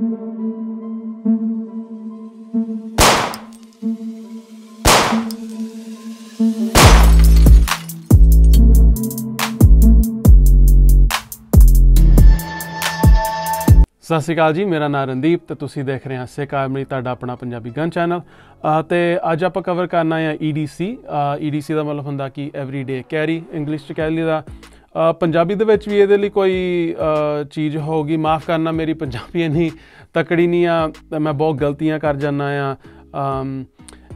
ਸਤਿ ਸ਼੍ਰੀ ਅਕਾਲ ਜੀ, ਮੇਰਾ ਨਾਮ ਰਣਦੀਪ ਤੇ ਤੁਸੀਂ ਦੇਖ ਰਹੇ ਹੋ ਸਿੱਖ ਆਰਮੀ ਤੁਹਾਡਾ ਆਪਣਾ ਪੰਜਾਬੀ ਗਨ ਚੈਨਲ। ਤੇ ਅੱਜ ਆਪਾਂ ਕਵਰ ਕਰਨਾ ਹੈ EDC EDC ਦਾ ਮਤਲਬ ਹੁੰਦਾ ਕਿ ਐਵਰੀਡੇ ਕੈਰੀ ਇੰਗਲਿਸ਼ ਚ ਕਹਿ ਲਈਦਾ। ਅਹ ਪੰਜਾਬੀ ਦੇ ਵਿੱਚ ਵੀ ਇਹਦੇ ਲਈ ਕੋਈ ਅਹ ਚੀਜ਼ ਹੋਊਗੀ। ਮਾਫ ਕਰਨਾ, ਮੇਰੀ ਪੰਜਾਬੀ ਇੰਨੀ ਤਕੜੀ ਨਹੀਂ ਆ। ਤੇ ਮੈਂ ਬਹੁਤ ਗਲਤੀਆਂ ਕਰ ਜਾਂਦਾ ਆ।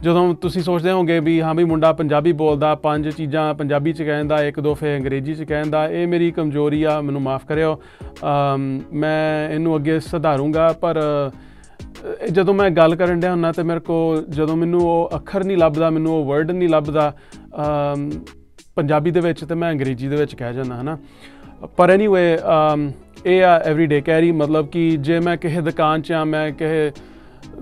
ਜਦੋਂ ਤੁਸੀਂ ਸੋਚਦੇ ਹੋਗੇ ਵੀ ਹਾਂ ਵੀ ਮੁੰਡਾ ਪੰਜਾਬੀ ਬੋਲਦਾ, ਪੰਜ ਚੀਜ਼ਾਂ ਪੰਜਾਬੀ ਚ ਕਹਿੰਦਾ, ਇੱਕ ਦੋ ਫੇ ਅੰਗਰੇਜ਼ੀ ਚ ਕਹਿੰਦਾ, ਇਹ ਮੇਰੀ ਕਮਜ਼ੋਰੀ ਆ, ਮੈਨੂੰ ਮਾਫ ਕਰਿਓ। ਮੈਂ ਇਹਨੂੰ ਅੱਗੇ ਸੁਧਾਰੂੰਗਾ, ਪਰ ਜਦੋਂ ਮੈਂ ਗੱਲ ਕਰਨ ਡਿਆ ਹੁੰਨਾ ਤੇ ਮੇਰੇ ਕੋ ਜਦੋਂ ਮੈਨੂੰ ਉਹ ਅੱਖਰ ਨਹੀਂ ਲੱਭਦਾ, ਮੈਨੂੰ ਉਹ ਵਰਡ ਨਹੀਂ ਲੱਭਦਾ ਪੰਜਾਬੀ ਦੇ ਵਿੱਚ ਤੇ ਮੈਂ ਅੰਗਰੇਜ਼ੀ ਦੇ ਵਿੱਚ ਕਹਿ ਜਾਂਦਾ, ਹਨਾ? ਪਰ ਐਨੀਵੇ ਇਹ ਆ ਐਵਰੀਡੇ ਕੈਰੀ ਮਤਲਬ ਕਿ ਜੇ ਮੈਂ ਕਿਸੇ ਦੁਕਾਨ 'ਚ ਆ, ਮੈਂ ਕਿਸੇ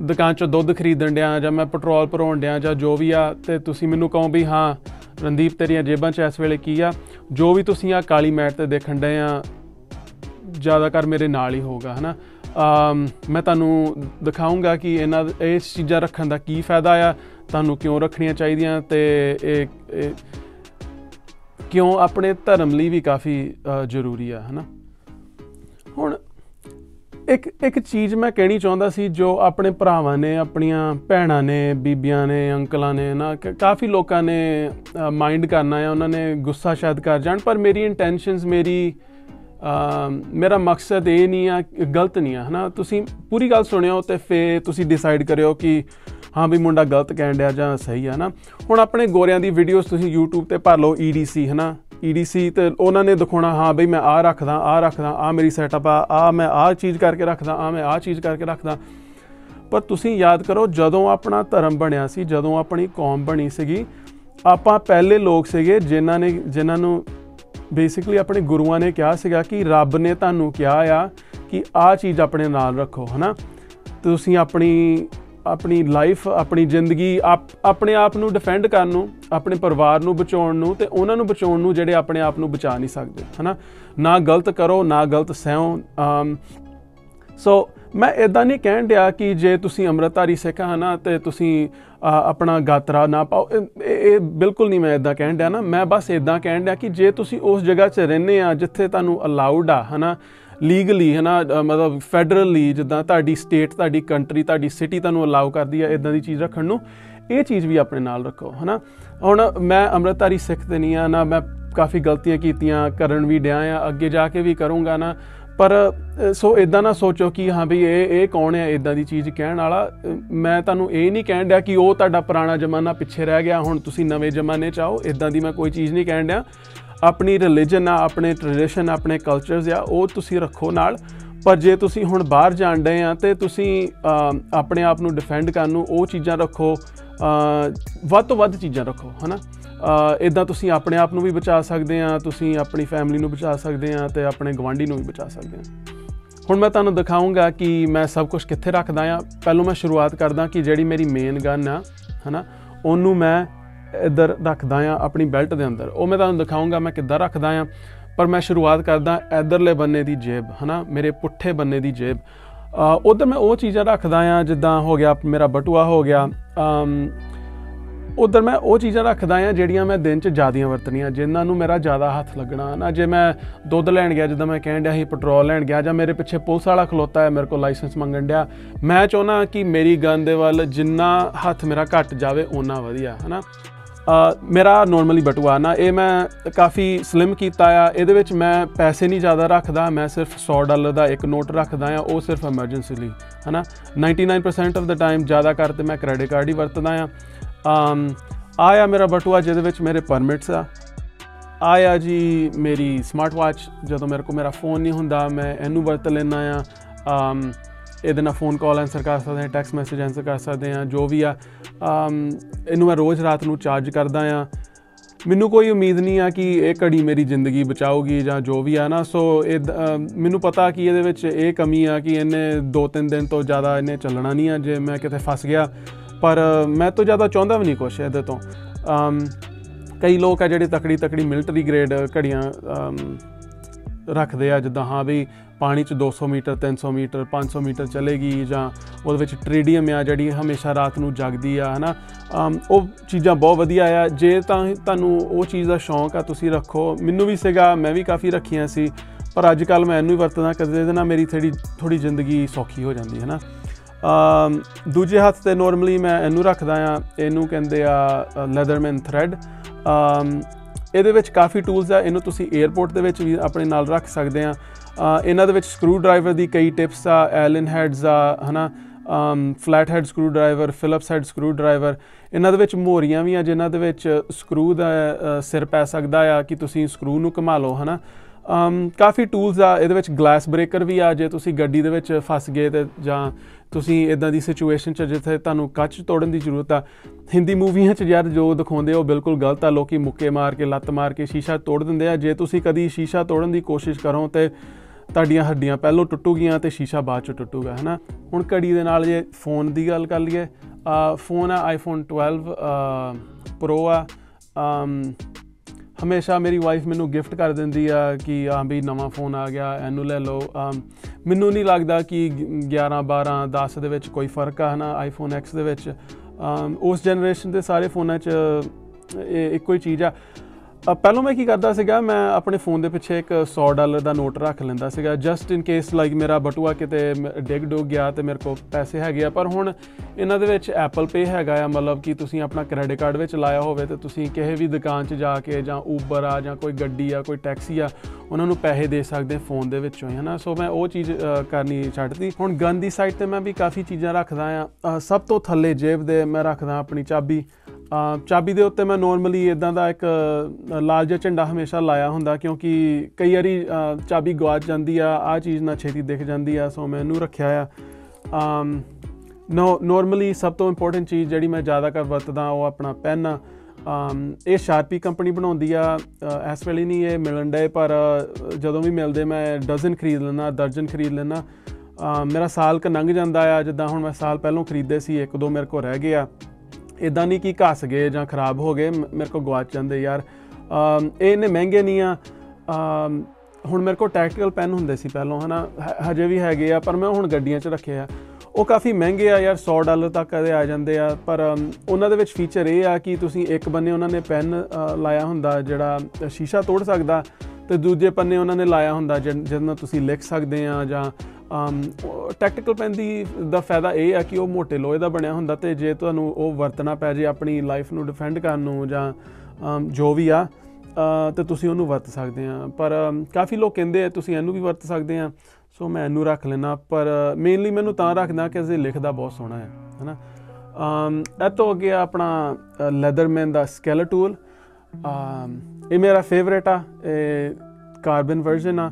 ਦੁਕਾਨ 'ਚੋਂ ਦੁੱਧ ਖਰੀਦਣ ਡਿਆ ਜਾਂ ਮੈਂ ਪੈਟਰੋਲ ਭਰਾਉਣ ਡਿਆ ਜਾਂ ਜੋ ਵੀ ਆ, ਤੇ ਤੁਸੀਂ ਮੈਨੂੰ ਕਹੋ ਵੀ ਹਾਂ, ਰਣਦੀਪ, ਤੇਰੀਆਂ ਜੇਬਾਂ 'ਚ ਇਸ ਵੇਲੇ ਕੀ ਆ? ਜੋ ਵੀ ਤੁਸੀਂ ਆ ਕਾਲੀ ਮੈਟ ਤੇ ਦੇਖਣ ਡਏ ਆ, ਜ਼ਿਆਦਾਤਰ ਮੇਰੇ ਨਾਲ ਹੀ ਹੋਗਾ ਹਨਾ? ਅਮ, ਮੈਂ ਤੁਹਾਨੂੰ ਦਿਖਾਉਂਗਾ ਕਿ ਇਹਨਾਂ ਇਸ ਚੀਜ਼ਾਂ ਰੱਖਣ ਦਾ ਕੀ ਫਾਇਦਾ ਆ, ਤੁਹਾਨੂੰ ਕਿਉਂ ਰੱਖਣੀਆਂ ਚਾਹੀਦੀਆਂ ਤੇ ਇਹ ਕਿਉਂ ਆਪਣੇ ਧਰਮ ਲਈ ਵੀ ਕਾਫੀ ਜ਼ਰੂਰੀ ਆ, ਹਨਾ? ਹੁਣ ਇੱਕ ਇੱਕ ਚੀਜ਼ ਮੈਂ ਕਹਿਣੀ ਚਾਹੁੰਦਾ ਸੀ ਜੋ ਆਪਣੇ ਭਰਾਵਾਂ ਨੇ, ਆਪਣੀਆਂ ਭੈਣਾਂ ਨੇ, ਬੀਬੀਆਂ ਨੇ, ਅੰਕਲਾਂ ਨੇ ਨਾ ਕਾਫੀ ਲੋਕਾਂ ਨੇ ਮਾਈਂਡ ਕਰਨਾ ਹੈ ਉਹਨਾਂ ਨੇ ਗੁੱਸਾ ਸ਼ਾਇਦ ਕਰ ਜਾਣ, ਪਰ ਮੇਰੀ ਇੰਟੈਂਸ਼ਨਸ ਮੇਰੀ ਮੇਰਾ ਮਕਸਦ ਇਹ ਨਹੀਂ ਆ, ਗਲਤ ਨਹੀਂ ਆ, ਹਨਾ? ਤੁਸੀਂ ਪੂਰੀ ਗੱਲ ਸੁਣਿਓ ਤੇ ਫੇ ਤੁਸੀਂ ਡਿਸਾਈਡ ਕਰਿਓ ਕਿ ਹਾਂ ਵੀ ਮੁੰਡਾ ਗਲਤ ਕਹਿਣ ਡਿਆ ਜਾਂ ਸਹੀ ਆ ਨਾ। ਹੁਣ ਆਪਣੇ ਗੋਰਿਆਂ ਦੀ ਵੀਡੀਓਜ਼ ਤੁਸੀਂ YouTube ਤੇ ਭਰ ਲਓ EDC ਹਨਾ? EDC ਤੇ ਉਹਨਾਂ ਨੇ ਦਿਖਾਉਣਾ, ਹਾਂ ਬਈ ਮੈਂ ਆ ਰੱਖਦਾ ਆ ਰੱਖਦਾ ਆ ਮੇਰੀ ਸੈਟਅਪ ਆ ਆ ਮੈਂ ਆ ਚੀਜ਼ ਕਰਕੇ ਰੱਖਦਾ ਆ ਮੈਂ ਆ ਚੀਜ਼ ਕਰਕੇ ਰੱਖਦਾ। ਪਰ ਤੁਸੀਂ ਯਾਦ ਕਰੋ, ਜਦੋਂ ਆਪਣਾ ਧਰਮ ਬਣਿਆ ਸੀ, ਜਦੋਂ ਆਪਣੀ ਕੌਮ ਬਣੀ ਸੀਗੀ, ਆਪਾਂ ਪਹਿਲੇ ਲੋਕ ਸੀਗੇ ਜਿਨ੍ਹਾਂ ਨੇ, ਜਿਨ੍ਹਾਂ ਨੂੰ ਬੇਸਿਕਲੀ ਆਪਣੇ ਗੁਰੂਆਂ ਨੇ ਕਿਹਾ ਸੀਗਾ ਕਿ ਰੱਬ ਨੇ ਤੁਹਾਨੂੰ ਕਿਹਾ ਆ ਕਿ ਆ ਚੀਜ਼ ਆਪਣੇ ਨਾਲ ਰੱਖੋ, ਹਨਾ? ਤੁਸੀਂ ਆਪਣੀ ਆਪਣੀ ਲਾਈਫ ਆਪਣੀ ਜ਼ਿੰਦਗੀ, ਆਪ, ਆਪਣੇ ਆਪ ਨੂੰ ਡਿਫੈਂਡ ਕਰਨ ਨੂੰ, ਆਪਣੇ ਪਰਿਵਾਰ ਨੂੰ ਬਚਾਉਣ ਨੂੰ ਤੇ ਉਹਨਾਂ ਨੂੰ ਬਚਾਉਣ ਨੂੰ ਜਿਹੜੇ ਆਪਣੇ ਆਪ ਨੂੰ ਬਚਾ ਨਹੀਂ ਸਕਦੇ, ਹਨਾ? ਨਾ ਗਲਤ ਕਰੋ, ਨਾ ਗਲਤ ਸਹਿਓ ਸੋ ਮੈਂ ਇਦਾਂ ਨਹੀਂ ਕਹਿਣ ਡਿਆ ਕਿ ਜੇ ਤੁਸੀਂ ਅੰਮ੍ਰਿਤਧਾਰੀ ਸਿੱਖ ਆ ਨਾ ਤੇ ਤੁਸੀਂ ਆਪਣਾ ਗਾਤਰਾ ਨਾ ਪਾਓ, ਇਹ- ਇਹ ਬਿਲਕੁਲ ਨਹੀਂ ਮੈਂ ਇਦਾਂ ਕਹਿਣ ਡਿਆ ਨਾ, ਮੈਂ ਬਸ ਇਦਾਂ ਕਹਿਣ ਡਿਆ ਕਿ ਜੇ ਤੁਸੀਂ ਉਸ ਜਗ੍ਹਾ 'ਚ ਰਹਿੰਦੇ ਆ ਜਿੱਥੇ ਤੁਹਾਨੂੰ ਅਲਾਉਡ ਆ, ਹਨਾ ਲੀਗਲੀ ਹੈ ਨਾ ਮਤਲਬ ਫੈਡਰਲੀ ਜਿੱਦਾਂ ਤੁਹਾਡੀ ਸਟੇਟ ਤੁਹਾਡੀ ਕੰਟਰੀ ਤੁਹਾਡੀ ਸਿਟੀ ਤੁਹਾਨੂੰ ਅਲਾਉ ਕਰਦੀ ਆ ਇਦਾਂ ਦੀ ਚੀਜ਼ ਰੱਖਣ ਨੂੰ, ਇਹ ਚੀਜ਼ ਵੀ ਆਪਣੇ ਨਾਲ ਰੱਖੋ, ਹਨਾ। ਹੁਣ ਮੈਂ ਅੰਮ੍ਰਿਤਧਾਰੀ ਸਿੱਖ ਤੇ ਨਹੀਂ ਆ, ਨਾ ਮੈਂ ਕਾਫੀ ਗਲਤੀਆਂ ਕੀਤੀਆਂ, ਕਰਨ ਵੀ ਡਿਆ ਆ, ਅੱਗੇ ਜਾ ਕੇ ਵੀ ਕਰੂੰਗਾ ਨਾ, ਪਰ ਸੋ ਇਦਾਂ ਨਾ ਸੋਚੋ ਕਿ ਹਾਂ ਵੀ ਇਹ ਇਹ ਕੌਣ ਹੈ ਇਦਾਂ ਦੀ ਚੀਜ਼ ਕਹਿਣ ਵਾਲਾ। ਮੈਂ ਤੁਹਾਨੂੰ ਇਹ ਨਹੀਂ ਕਹਿਣ ਡਿਆ ਕਿ ਉਹ ਤੁਹਾਡਾ ਪੁਰਾਣਾ ਜ਼ਮਾਨਾ ਪਿੱਛੇ ਰਹਿ ਗਿਆ, ਹੁਣ ਤੁਸੀਂ ਨਵੇਂ ਜ਼ਮਾਨੇ 'ਚ ਆਓ ਇਦਾਂ ਦੀ ਮੈਂ ਕੋਈ ਚੀਜ਼ ਨਹੀਂ ਕਹਿਣ ਡਿਆ। ਆਪਣੀ ਰਿਲੀਜਨ ਆ, ਆਪਣੇ ਟ੍ਰੈਡੀਸ਼ਨ ਆਪਣੇ ਕਲਚਰਸ ਆ, ਉਹ ਤੁਸੀਂ ਰੱਖੋ ਨਾਲ। ਪਰ ਜੇ ਤੁਸੀਂ ਹੁਣ ਬਾਹਰ ਜਾਣ ਡਏ ਆ ਤੇ ਤੁਸੀਂ ਆਪਣੇ ਆਪ ਨੂੰ ਡਿਫੈਂਡ ਕਰਨ ਨੂੰ ਉਹ ਚੀਜ਼ਾਂ ਰੱਖੋ ਵੱਧ ਤੋਂ ਵੱਧ ਚੀਜ਼ਾਂ ਰੱਖੋ, ਹਨਾ? ਇਦਾਂ ਤੁਸੀਂ ਆਪਣੇ ਆਪ ਨੂੰ ਵੀ ਬਚਾ ਸਕਦੇ ਆ, ਤੁਸੀਂ ਆਪਣੀ ਫੈਮਿਲੀ ਨੂੰ ਬਚਾ ਸਕਦੇ ਆ ਤੇ ਆਪਣੇ ਗਵਾਂਢੀ ਨੂੰ ਵੀ ਬਚਾ ਸਕਦੇ ਆ। ਹੁਣ ਮੈਂ ਤੁਹਾਨੂੰ ਦਿਖਾਉਂਗਾ ਕਿ ਮੈਂ ਸਭ ਕੁਝ ਕਿੱਥੇ ਰੱਖਦਾ ਆ। ਪਹਿਲਾਂ ਮੈਂ ਸ਼ੁਰੂਆਤ ਕਰਦਾ ਕਿ ਜਿਹੜੀ ਮੇਰੀ ਮੇਨ ਗਨ ਆ, ਹਨਾ, ਉਹਨੂੰ ਮੈਂ ਇੱਧਰ ਰੱਖਦਾ ਆ ਆਪਣੀ ਬੈਲਟ ਦੇ ਅੰਦਰ। ਉਹ ਮੈਂ ਤੁਹਾਨੂੰ ਦਿਖਾਉਂਗਾ ਮੈਂ ਕਿੱਦਾਂ ਰੱਖਦਾ ਆ ਪਰ ਮੈਂ ਸ਼ੁਰੂਆਤ ਕਰਦਾ ਇਧਰਲੇ ਬੰਨੇ ਦੀ ਜੇਬ ਹਨਾ? ਮੇਰੇ ਪੁੱਠੇ ਬੰਨੇ ਦੀ ਜੇਬ। ਉਧਰ ਮੈਂ ਉਹ ਚੀਜ਼ਾਂ ਰੱਖਦਾ ਆ ਜਿੱਦਾਂ ਹੋ ਗਿਆ ਮੇਰਾ ਬਟੂਆ ਹੋ ਗਿਆ। ਅਮ ਉਧਰ ਮੈਂ ਉਹ ਚੀਜ਼ਾਂ ਰੱਖਦਾ ਆ ਜਿਹੜੀਆਂ ਮੈਂ ਦਿਨ 'ਚ ਜ਼ਿਆਦੀਆਂ ਵਰਤਣੀਆਂ ਜਿਨ੍ਹਾਂ ਨੂੰ ਮੇਰਾ ਜ਼ਿਆਦਾ ਹੱਥ ਲੱਗਣਾ ਨਾ ਜੇ ਮੈਂ ਦੁੱਧ ਲੈਣ ਗਿਆ ਜਿੱਦਾਂ ਮੈਂ ਕਹਿਣ ਡਿਆ ਸੀ ਪੈਟਰੋਲ ਲੈਣ ਗਿਆ ਜਾਂ ਮੇਰੇ ਪਿੱਛੇ ਪੁਲਿਸ ਵਾਲਾ ਖਲੋਤਾ ਹੈ ਮੇਰੇ ਕੋਲ ਲਾਇਸੈਂਸ ਮੰਗਣ ਡਿਆ ਮੈਂ ਚਾਹੁੰਦਾ ਕਿ ਮੇਰੀ ਗਨ ਦੇ ਵੱਲ ਜਿੰਨਾ ਹੱਥ ਮੇਰਾ ਘੱਟ ਜਾਵੇ ਓਨਾ ਵਧੀਆ ਹਨਾ? ਅ, ਮੇਰਾ ਨਾਰਮਲੀ ਬਟੂਆ ਨਾ, ਇਹ ਮੈਂ ਕਾਫੀ ਸਲਿਮ ਕੀਤਾ ਆ, ਇਹਦੇ ਵਿੱਚ ਮੈਂ ਪੈਸੇ ਨਹੀਂ ਜ਼ਿਆਦਾ ਰੱਖਦਾ, ਮੈਂ ਸਿਰਫ 100 ਡਾਲਰ ਦਾ ਇੱਕ ਨੋਟ ਰੱਖਦਾ ਆ, ਉਹ ਸਿਰਫ ਐਮਰਜੈਂਸੀ ਲਈ, ਹਨਾ? 99% ਆਫ ਦਾ ਟਾਈਮ ਜ਼ਿਆਦਾ ਕਰ ਤੇ ਮੈਂ ਕ੍ਰੈਡਿਟ ਕਾਰਡ ਹੀ ਵਰਤਦਾ ਆ। ਆਇਆ ਮੇਰਾ ਬਟੂਆ ਜਿਹਦੇ ਵਿੱਚ ਮੇਰੇ ਪਰਮਿਟਸ ਆ। ਆਇਆ ਜੀ ਮੇਰੀ ਸਮਾਰਟ ਵਾਚ ਜਦੋਂ ਮੇਰੇ ਕੋਲ ਮੇਰਾ ਫੋਨ ਨਹੀਂ ਹੁੰਦਾ, ਮੈਂ ਇਹਨੂੰ ਵਰਤ ਲੈਣਾ ਆ। ਇਹਦੇ ਨਾਲ ਫੋਨ ਕਾਲ ਆਨਸਰ ਕਰ ਸਕਦੇ ਹਾਂ ਟੈਕਸਟ ਮੈਸੇਜ ਆਨਸਰ ਕਰ ਸਕਦੇ ਹਾਂ, ਜੋ ਵੀ ਆ ਇਹਨੂੰ ਮੈਂ ਰੋਜ਼ ਰਾਤ ਨੂੰ ਚਾਰਜ ਕਰਦਾ ਆ ਮੈਨੂੰ ਕੋਈ ਉਮੀਦ ਨਹੀਂ ਆ ਕਿ ਇਹ ਘੜੀ ਮੇਰੀ ਜ਼ਿੰਦਗੀ ਬਚਾਊਗੀ ਜਾਂ ਜੋ ਵੀ ਆ ਨਾ ਸੋ ਇਹ ਮੈਨੂੰ ਪਤਾ ਕਿ ਇਹਦੇ ਵਿੱਚ ਇਹ ਕਮੀ ਆ ਕਿ ਇਹਨੇ 2-3 ਦਿਨ ਤੋਂ ਜ਼ਿਆਦਾ ਇਹਨੇ ਚੱਲਣਾ ਨਹੀਂ ਆ, ਜੇ ਮੈਂ ਕਿਤੇ ਫਸ ਗਿਆ। ਪਰ ਮੈਂ ਤੋਂ ਜ਼ਿਆਦਾ ਚਾਹੁੰਦਾ ਵੀ ਨਹੀਂ ਕੁਛ ਇਹਦੇ ਤੋਂ। ਕਈ ਲੋਕ ਆ ਜਿਹੜੇ ਤਕੜੀ ਤਕੜੀ ਮਿਲਟਰੀ ਗ੍ਰੇਡ ਘੜੀਆਂ ਰੱਖਦੇ ਆ, ਜਿੱਦਾਂ ਹਾਂ ਵੀ ਪਾਣੀ 'ਚ 200 ਮੀਟਰ 300 ਮੀਟਰ 500 ਮੀਟਰ ਚਲੇਗੀ ਜਾਂ ਉਹਦੇ ਵਿੱਚ ਟ੍ਰੀਡੀਅਮ ਆ ਜਿਹੜੀ ਹਮੇਸ਼ਾ ਰਾਤ ਨੂੰ ਜਗਦੀ ਆ, ਹਨਾ? ਉਹ ਚੀਜ਼ਾਂ ਬਹੁਤ ਵਧੀਆ ਆ। ਜੇ ਤਾਂ ਤੁਹਾਨੂੰ ਉਹ ਚੀਜ਼ ਦਾ ਸ਼ੌਂਕ ਆ, ਤੁਸੀਂ ਰੱਖੋ। ਮੈਨੂੰ ਵੀ ਸੀਗਾ, ਮੈਂ ਵੀ ਕਾਫੀ ਰੱਖੀਆਂ ਸੀ, ਪਰ ਅੱਜ ਕੱਲ ਮੈਂ ਇਹਨੂੰ ਹੀ ਵਰਤਦਾ ਕਦੇ ਇਹਦੇ ਨਾਲ ਮੇਰੀ ਥੋੜੀ ਥੋੜੀ ਜ਼ਿੰਦਗੀ ਸੌਖੀ ਹੋ ਜਾਂਦੀ ਹੈ ਨਾ ਦੂਜੇ ਹੱਥ ਤੇ ਨਾਰਮਲੀ ਮੈਂ ਇਹਨੂੰ ਰੱਖਦਾ ਆ। ਇਹਨੂੰ ਕਹਿੰਦੇ ਆ ਲੈਦਰਮੈਨ ਥ੍ਰੈਡ ਇਹਦੇ ਵਿੱਚ ਕਾਫੀ ਟੂਲਸ ਆ। ਇਹਨੂੰ ਤੁਸੀਂ 에어ਪੋਰਟ ਦੇ ਵਿੱਚ ਵੀ ਆਪਣੇ ਨਾਲ ਰੱਖ ਸਕਦੇ ਆ। ਇਹਨਾਂ ਦੇ ਵਿੱਚ ਸਕਰੂ ਡਰਾਈਵਰ ਦੀ ਕਈ ਟਿਪਸ ਆ ਐਲਨ ਹੈਡਸ ਆ, ਹਨਾ flat head screwdriver Phillips head screwdriver ਇਹਨਾਂ ਦੇ ਵਿੱਚ ਮੋਰੀਆਂ ਵੀ ਆ, ਜਿਨ੍ਹਾਂ ਦੇ ਵਿੱਚ ਸਕਰੂ ਦਾ ਸਿਰ ਪੈ ਸਕਦਾ ਆ ਕਿ ਤੁਸੀਂ ਸਕਰੂ ਨੂੰ ਘੁਮਾ ਲਓ, ਹਨਾ। ਕਾਫੀ ਟੂਲਸ ਆ, ਇਹਦੇ ਵਿੱਚ ਗਲਾਸ ਬ੍ਰੇਕਰ ਵੀ ਆ, ਜੇ ਤੁਸੀਂ ਗੱਡੀ ਦੇ ਵਿੱਚ ਫਸ ਗਏ ਤੇ ਜਾਂ ਤੁਸੀਂ ਇਦਾਂ ਦੀ ਸਿਚੁਏਸ਼ਨ 'ਚ ਜਿੱਥੇ ਤੁਹਾਨੂੰ ਕੱਚ ਤੋੜਨ ਦੀ ਜ਼ਰੂਰਤ ਆ, ਹਿੰਦੀ ਮੂਵੀਆਂ 'ਚ ਯਾਰ ਜੋ ਦਿਖਾਉਂਦੇ ਉਹ ਬਿਲਕੁਲ ਗਲਤ ਆ, ਲੋਕੀ ਮੁੱਕੇ ਮਾਰ ਕੇ, ਲੱਤ ਮਾਰ ਕੇ ਸ਼ੀਸ਼ਾ ਤੋੜ ਦਿੰਦੇ ਆ, ਜੇ ਤੁਸੀਂ ਕਦੀ ਸ਼ੀਸ਼ਾ ਤੋੜਨ ਦੀ ਕੋਸ਼ਿਸ਼ ਕਰੋ ਤੇ ਤੁਹਾਡੀਆਂ ਹੱਡੀਆਂ ਪਹਿਲੋਂ ਟੁੱਟੂਗੀਆਂ ਤੇ ਸ਼ੀਸ਼ਾ ਬਾਅਦ 'ਚ ਟੁੱਟੂਗਾ, ਹੈਨਾ? ਹੁਣ ਘੜੀ ਦੇ ਨਾਲ ਜੇ ਫੋਨ ਦੀ ਗੱਲ ਕਰ ਲਈਏ ਫੋਨ ਆ ਆਈਫੋਨ 12 ਪ੍ਰੋ ਆ ਹਮੇਸ਼ਾ ਮੇਰੀ ਵਾਈਫ ਮੈਨੂੰ ਗਿਫਟ ਕਰ ਦਿੰਦੀ ਆ ਕਿ ਆ ਵੀ ਨਵਾਂ ਫੋਨ ਆ ਗਿਆ, ਇਹਨੂੰ ਲੈ ਲਓ ਮੈਨੂੰ ਨਹੀਂ ਲੱਗਦਾ ਕਿ 11 12 10 ਦੇ ਵਿੱਚ ਕੋਈ ਫ਼ਰਕ ਆ, ਹਨਾ? ਆਈਫੋਨ X ਦੇ ਵਿੱਚ ਉਸ ਜਨਰੇਸ਼ਨ ਦੇ ਸਾਰੇ ਫੋਨਾਂ 'ਚ ਇੱਕੋ ਹੀ ਚੀਜ਼ ਆ। ਪਹਿਲਾਂ ਮੈਂ ਕੀ ਕਰਦਾ ਸੀਗਾ, ਮੈਂ ਆਪਣੇ ਫੋਨ ਦੇ ਪਿੱਛੇ ਇੱਕ 100 ਡਾਲਰ ਦਾ ਨੋਟ ਰੱਖ ਲੈਂਦਾ ਸੀਗਾ ਜਸਟ ਇਨ ਕੇਸ ਲਾਈਕ ਮੇਰਾ ਬਟੂਆ ਕਿਤੇ ਡਿੱਗ ਡੋ ਗਿਆ ਤੇ ਮੇਰੇ ਕੋਲ ਪੈਸੇ ਹੈਗੇ ਆ। ਪਰ ਹੁਣ ਇਹਨਾਂ ਦੇ ਵਿੱਚ ਐਪਲ ਪੇ ਹੈਗਾ ਆ, ਮਤਲਬ ਕਿ ਤੁਸੀਂ ਆਪਣਾ ਕ੍ਰੈਡਿਟ ਕਾਰਡ ਵਿੱਚ ਲਾਇਆ ਹੋਵੇ ਤੇ ਤੁਸੀਂ ਕਿਸੇ ਵੀ ਦੁਕਾਨ 'ਚ ਜਾ ਕੇ ਜਾਂ ਉਬਰ ਆ ਜਾਂ ਕੋਈ ਗੱਡੀ ਆ, ਕੋਈ ਟੈਕਸੀ ਆ, ਉਹਨਾਂ ਨੂੰ ਪੈਸੇ ਦੇ ਸਕਦੇ ਫੋਨ ਦੇ ਵਿੱਚੋਂ ਹੀ ਨਾ ਸੋ ਮੈਂ ਉਹ ਚੀਜ਼ ਕਰਨੀ ਛੱਡਦੀ ਹੁਣ ਗਨ ਦੀ ਸਾਈਡ ਤੇ ਮੈਂ ਵੀ ਕਾਫੀ ਚੀਜ਼ਾਂ ਰੱਖਦਾ ਆ। ਸਭ ਤੋਂ ਥੱਲੇ ਜੇਬ ਦੇ ਮੈਂ ਰੱਖਦਾ ਆਪਣੀ ਚਾਬੀ। ਚਾਬੀ ਦੇ ਉੱਤੇ ਮੈਂ ਨਾਰਮਲੀ ਇਦਾਂ ਦਾ ਇੱਕ ਲਾਲ ਜਿਹਾ ਝੰਡਾ ਹਮੇਸ਼ਾ ਲਾਇਆ ਹੁੰਦਾ ਕਿਉਂਕਿ ਕਈ ਵਾਰੀ ਚਾਬੀ ਗਵਾਚ ਜਾਂਦੀ ਆ ਆ ਚੀਜ਼ ਨਾ ਛੇਤੀ ਦਿਖ ਜਾਂਦੀ ਆ, ਸੋ ਮੈਂ ਇਹਨੂੰ ਰੱਖਿਆ ਆ। ਨੋ ਨਾਰਮਲੀ ਸਭ ਤੋਂ ਇੰਪੋਰਟੈਂਟ ਚੀਜ਼ ਜਿਹੜੀ ਮੈਂ ਜ਼ਿਆਦਾ ਕਰ ਵਰਤਦਾ ਉਹ ਆਪਣਾ ਪੈਨ ਆ। ਇਹ ਸ਼ਾਰਪੀ ਕੰਪਨੀ ਬਣਾਉਂਦੀ ਆ। ਇਸ ਵੇਲੇ ਨਹੀਂ ਇਹ ਮਿਲਣ ਦੇ ਪਰ ਜਦੋਂ ਵੀ ਮਿਲਦੇ ਮੈਂ ਡਜ਼ਨ ਖਰੀਦ ਲੈਣਾ ਦਰਜਨ ਖਰੀਦ ਲੈਣਾ ਮੇਰਾ ਸਾਲ ਕ ਲੰਘ ਜਾਂਦਾ ਆ, ਜਿੱਦਾਂ ਹੁਣ ਮੈਂ ਸਾਲ ਪਹਿਲਾਂ ਖਰੀਦੇ ਸੀ, ਇੱਕ ਦੋ ਮੇਰੇ ਕੋਲ ਰਹਿ ਗਿਆ ਇਦਾਂ ਨਹੀਂ ਕਿ ਘਸ ਗਏ ਜਾਂ ਖਰਾਬ ਹੋ ਗਏ ਮੇਰੇ ਕੋ ਗਵਾਚ ਜਾਂਦੇ ਯਾਰ। ਇਹ ਇਹਨੇ ਮਹਿੰਗੇ ਨਹੀਂ ਆ। ਹੁਣ ਮੇਰੇ ਕੋ ਟੈਕਟੀਕਲ ਪੈਨ ਹੁੰਦੇ ਸੀ ਪਹਿਲਾਂ, ਹਨਾ। ਹਜੇ ਵੀ ਹੈਗੇ ਆ, ਪਰ ਮੈਂ ਹੁਣ ਗੱਡੀਆਂ 'ਚ ਰੱਖੇ ਆ। ਉਹ ਕਾਫੀ ਮਹਿੰਗੇ ਆ ਯਾਰ 100 ਡਾਲਰ ਤੱਕ ਕਦੇ ਆ ਜਾਂਦੇ ਆ। ਪਰ ਉਹਨਾਂ ਦੇ ਵਿੱਚ ਫੀਚਰ ਇਹ ਆ ਕਿ ਤੁਸੀਂ ਇੱਕ ਬੰਨੇ ਉਹਨਾਂ ਨੇ ਪੈਨ ਲਾਇਆ ਹੁੰਦਾ ਜਿਹੜਾ ਸ਼ੀਸ਼ਾ ਤੋੜ ਸਕਦਾ ਤੇ ਦੂਜੇ ਪੰਨੇ ਉਹਨਾਂ ਨੇ ਲਾਇਆ ਹੁੰਦਾ ਜਿਹਦੇ ਨਾਲ ਤੁਸੀਂ ਲਿਖ ਸਕਦੇ ਆ ਜਾਂ ਟੈਕਟੀਕਲ ਪੈਨ ਦੀ, ਦਾ ਫਾਇਦਾ ਇਹ ਆ ਕਿ ਉਹ ਮੋٹے ਲੋਹੇ ਦਾ ਬਣਿਆ ਹੁੰਦਾ ਤੇ ਜੇ ਤੁਹਾਨੂੰ ਉਹ ਵਰਤਣਾ ਪੈ ਜੇ ਆਪਣੀ ਲਾਈਫ ਨੂੰ ਡਿਫੈਂਡ ਕਰਨ ਨੂੰ ਜਾਂ ਜੋ ਵੀ ਆ ਤੇ ਤੁਸੀਂ ਉਹਨੂੰ ਵਰਤ ਸਕਦੇ ਆ। ਪਰ ਕਾਫੀ ਲੋਕ ਕਹਿੰਦੇ ਆ, ਤੁਸੀਂ ਇਹਨੂੰ ਵੀ ਵਰਤ ਸਕਦੇ ਆ। ਸੋ ਮੈਂ ਇਹਨੂੰ ਰੱਖ ਲੈਣਾ ਪਰ ਮੇਨਲੀ ਮੈਨੂੰ ਤਾਂ ਰੱਖਦਾ ਕਿ ਇਹ ਲਿਖਦਾ ਬਹੁਤ ਸੋਹਣਾ ਹੈ ਹੈਨਾ? ਇਹ ਤੋਂ ਅੱਗੇ ਆਪਣਾ ਲੈਦਰਮੈਨ ਦਾ ਸਕੇਲਰ ਟੂਲ ਇਹ ਮੇਰਾ ਫੇਵਰੇਟ ਆ, ਇਹ ਕਾਰਬਨ ਵਰਜ਼ਨ ਆ।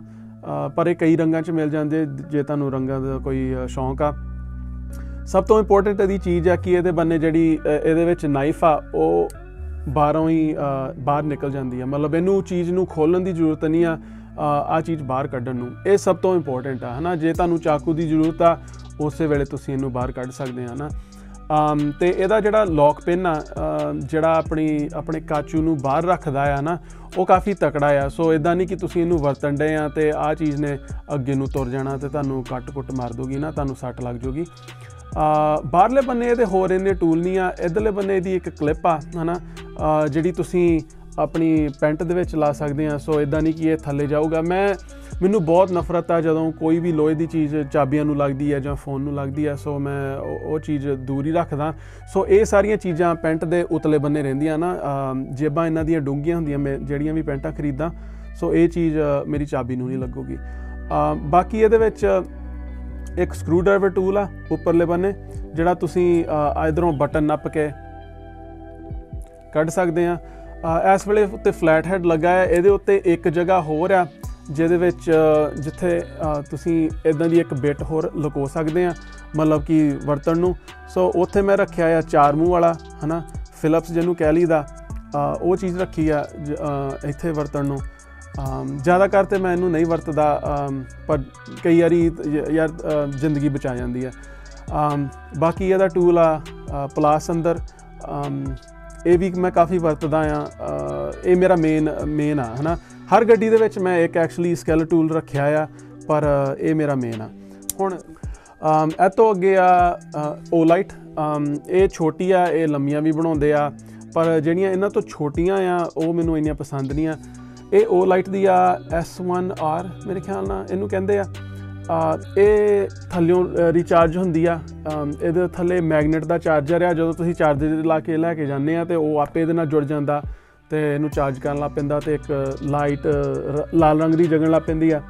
ਪਰ ਇਹ ਕਈ ਰੰਗਾਂ 'ਚ ਮਿਲ ਜਾਂਦੇ, ਜੇ ਤੁਹਾਨੂੰ ਰੰਗਾਂ ਦਾ ਕੋਈ ਸ਼ੌਂਕ ਆ। ਸਭ ਤੋਂ ਇੰਪੋਰਟੈਂਟ ਇਹਦੀ ਚੀਜ਼ ਆ ਕਿ ਇਹਦੇ ਬੰਨੇ ਜਿਹੜੀ ਇਹਦੇ ਵਿੱਚ ਨਾਈਫ ਆ, ਉਹ ਬਾਹਰੋਂ ਹੀ ਬਾਹਰ ਨਿਕਲ ਜਾਂਦੀ ਆ। ਮਤਲਬ ਇਹਨੂੰ ਚੀਜ਼ ਨੂੰ ਖੋਲਣ ਦੀ ਜ਼ਰੂਰਤ ਨਹੀਂ ਆ ਆ ਚੀਜ਼ ਬਾਹਰ ਕੱਢਣ ਨੂੰ। ਇਹ ਸਭ ਤੋਂ ਇੰਪੋਰਟੈਂਟ ਆ, ਹਨਾ? ਜੇ ਤੁਹਾਨੂੰ ਚਾਕੂ ਦੀ ਜ਼ਰੂਰਤ ਆ, ਉਸੇ ਵੇਲੇ ਤੁਸੀਂ ਇਹਨੂੰ ਬਾਹਰ ਕੱਢ ਸਕਦੇ ਆ, ਹਨਾ? ਤੇ ਇਹਦਾ ਜਿਹੜਾ ਲੌਕ ਪਿੰਨ ਆ ਜਿਹੜਾ ਆਪਣੀ, ਆਪਣੇ ਕਾਚੂ ਨੂੰ ਬਾਹਰ ਰੱਖਦਾ ਆ ਨਾ, ਉਹ ਕਾਫੀ ਤਕੜਾ ਆ। ਸੋ ਇਦਾਂ ਨਹੀਂ ਕਿ ਤੁਸੀਂ ਇਹਨੂੰ ਵਰਤਣ ਦੇ ਆ ਤੇ ਆ ਚੀਜ਼ ਨੇ ਅੱਗੇ ਨੂੰ ਤੁਰ ਜਾਣਾ ਤੇ ਤੁਹਾਨੂੰ ਕੱਟ-ਕੁੱਟ ਮਾਰ ਦੋਗੀ ਨਾ, ਤੁਹਾਨੂੰ ਸੱਟ ਲੱਗ ਜੂਗੀ। ਆ ਬਾਹਰਲੇ ਬੰਨੇ ਇਹਦੇ ਹੋਰ ਇੰਨੇ ਟੂਲ ਨਹੀਂ ਆ, ਇਧਰਲੇ ਬੰਨੇ ਦੀ ਇੱਕ ਕਲਿੱਪ ਆ, ਹਨਾ? ਜਿਹੜੀ ਤੁਸੀਂ ਆਪਣੀ ਪੈਂਟ ਦੇ ਵਿੱਚ ਲਾ ਸਕਦੇ ਆ। ਸੋ ਇਦਾਂ ਨਹੀਂ ਕਿ ਇਹ ਥੱਲੇ ਜਾਊਗਾ। ਮੈਂ ਮੈਨੂੰ ਬਹੁਤ ਨਫ਼ਰਤ ਆ ਜਦੋਂ ਕੋਈ ਵੀ ਲੋਹੇ ਦੀ ਚੀਜ਼ ਚਾਬੀਆਂ ਨੂੰ ਲੱਗਦੀ ਹੈ ਜਾਂ ਫੋਨ ਨੂੰ ਲੱਗਦੀ ਹੈ, ਸੋ ਮੈਂ ਉਹ ਚੀਜ਼ ਦੂਰ ਹੀ ਰੱਖਦਾ। ਸੋ ਇਹ ਸਾਰੀਆਂ ਚੀਜ਼ਾਂ ਪੈਂਟ ਦੇ ਉਤਲੇ ਬੰਨੇ ਰਹਿੰਦੀਆਂ ਨਾ ਜੇਬਾਂ ਇਹਨਾਂ ਦੀਆਂ ਡੂੰਗੀਆਂ ਹੁੰਦੀਆਂ ਮੈਂ, ਜਿਹੜੀਆਂ ਵੀ ਪੈਂਟਾਂ ਖਰੀਦਾਂ, ਸੋ ਇਹ ਚੀਜ਼ ਮੇਰੀ ਚਾਬੀ ਨੂੰ ਨਹੀਂ ਲੱਗੂਗੀ। ਬਾਕੀ ਇਹਦੇ ਵਿੱਚ ਇੱਕ ਸਕਰੂ ਡਰਾਈਵਰ ਟੂਲ ਆ, ਉੱਪਰਲੇ ਬੰਨੇ, ਜਿਹੜਾ ਤੁਸੀਂ ਇਧਰੋਂ ਬਟਨ ਨੱਪ ਕੇ ਕੱਢ ਸਕਦੇ ਆ। ਇਸ ਵੇਲੇ ਉੱਤੇ ਫਲੈਟ ਹੈਡ ਲੱਗਾ ਹੈ, ਇਹਦੇ ਉੱਤੇ ਇੱਕ ਜਗ੍ਹਾ ਹੋਰ ਆ ਜਿਹਦੇ ਵਿੱਚ ਜਿੱਥੇ ਤੁਸੀਂ ਇਦਾਂ ਦੀ ਇੱਕ ਬਿਟ ਹੋਰ ਲੁਕੋ ਸਕਦੇ ਆ, ਮਤਲਬ ਕਿ ਵਰਤਣ ਨੂੰ। ਸੋ ਉੱਥੇ ਮੈਂ ਰੱਖਿਆ ਆ ਚਾਰ ਮੂੰਹ ਵਾਲਾ, ਹਨਾ? ਫਿਲਪਸ ਜਿਹਨੂੰ ਕਹਿ ਲਈਦਾ। ਉਹ ਚੀਜ਼ ਰੱਖੀ ਆ ਇੱਥੇ ਵਰਤਣ ਨੂੰ। ਜ਼ਿਆਦਾਤਰ ਕਰਤੇ ਮੈਂ ਇਹਨੂੰ ਨਹੀਂ ਵਰਤਦਾ ਪਰ ਕਈ ਵਾਰੀ ਯਾਰ ਜ਼ਿੰਦਗੀ ਬਚਾ ਜਾਂਦੀ ਹੈ ਬਾਕੀ ਇਹਦਾ ਟੂਲ ਆ ਪਲਾਸ ਅੰਦਰ। ਇਹ ਵੀ ਮੈਂ ਕਾਫੀ ਵਰਤਦਾ ਆ ਇਹ ਮੇਰਾ ਮੇਨ ਮੇਨ ਆ, ਹਨਾ? ਹਰ ਗੱਡੀ ਦੇ ਵਿੱਚ ਮੈਂ ਇੱਕ ਐਕਚੁਅਲੀ ਸਕੈਲ ਟੂਲ ਰੱਖਿਆ ਆ, ਪਰ ਇਹ ਮੇਰਾ ਮੇਨ ਆ। ਹੁਣ ਇਹ ਤੋਂ ਅੱਗੇ ਆ ਓਲਾਈਟ ਇਹ ਛੋਟੀ ਆ, ਇਹ ਲੰਮੀਆਂ ਵੀ ਬਣਾਉਂਦੇ ਆ, ਪਰ ਜਿਹੜੀਆਂ ਇਹਨਾਂ ਤੋਂ ਛੋਟੀਆਂ ਆ, ਉਹ ਮੈਨੂੰ ਇੰਨੀਆਂ ਪਸੰਦ ਨਹੀਂ ਆ। ਇਹ ਓਲਾਈਟ ਦੀ ਆ S1R ਮੇਰੇ ਖਿਆਲ ਨਾਲ ਇਹਨੂੰ ਕਹਿੰਦੇ ਆ। ਇਹ ਥੱਲਿਓਂ ਰੀਚਾਰਜ ਹੁੰਦੀ ਆ। ਇਹਦੇ ਥੱਲੇ ਮੈਗਨੇਟ ਦਾ ਚਾਰਜਰ ਆ, ਜਦੋਂ ਤੁਸੀਂ ਚਾਰਜਰ ਲਾ ਕੇ, ਲੈ ਕੇ ਜਾਂਦੇ ਆ, ਤੇ ਉਹ ਆਪੇ ਇਹਦੇ ਨਾਲ ਜੁੜ ਜਾਂਦਾ। ਤੇ ਇਹਨੂੰ ਚਾਰਜ ਕਰਨ ਲੱਗ ਪੈਂਦਾ ਤੇ ਇੱਕ ਲਾਈਟ ਲਾਲ ਰੰਗ ਦੀ ਜਗਣ ਲੱਗ ਪੈਂਦੀ ਆ।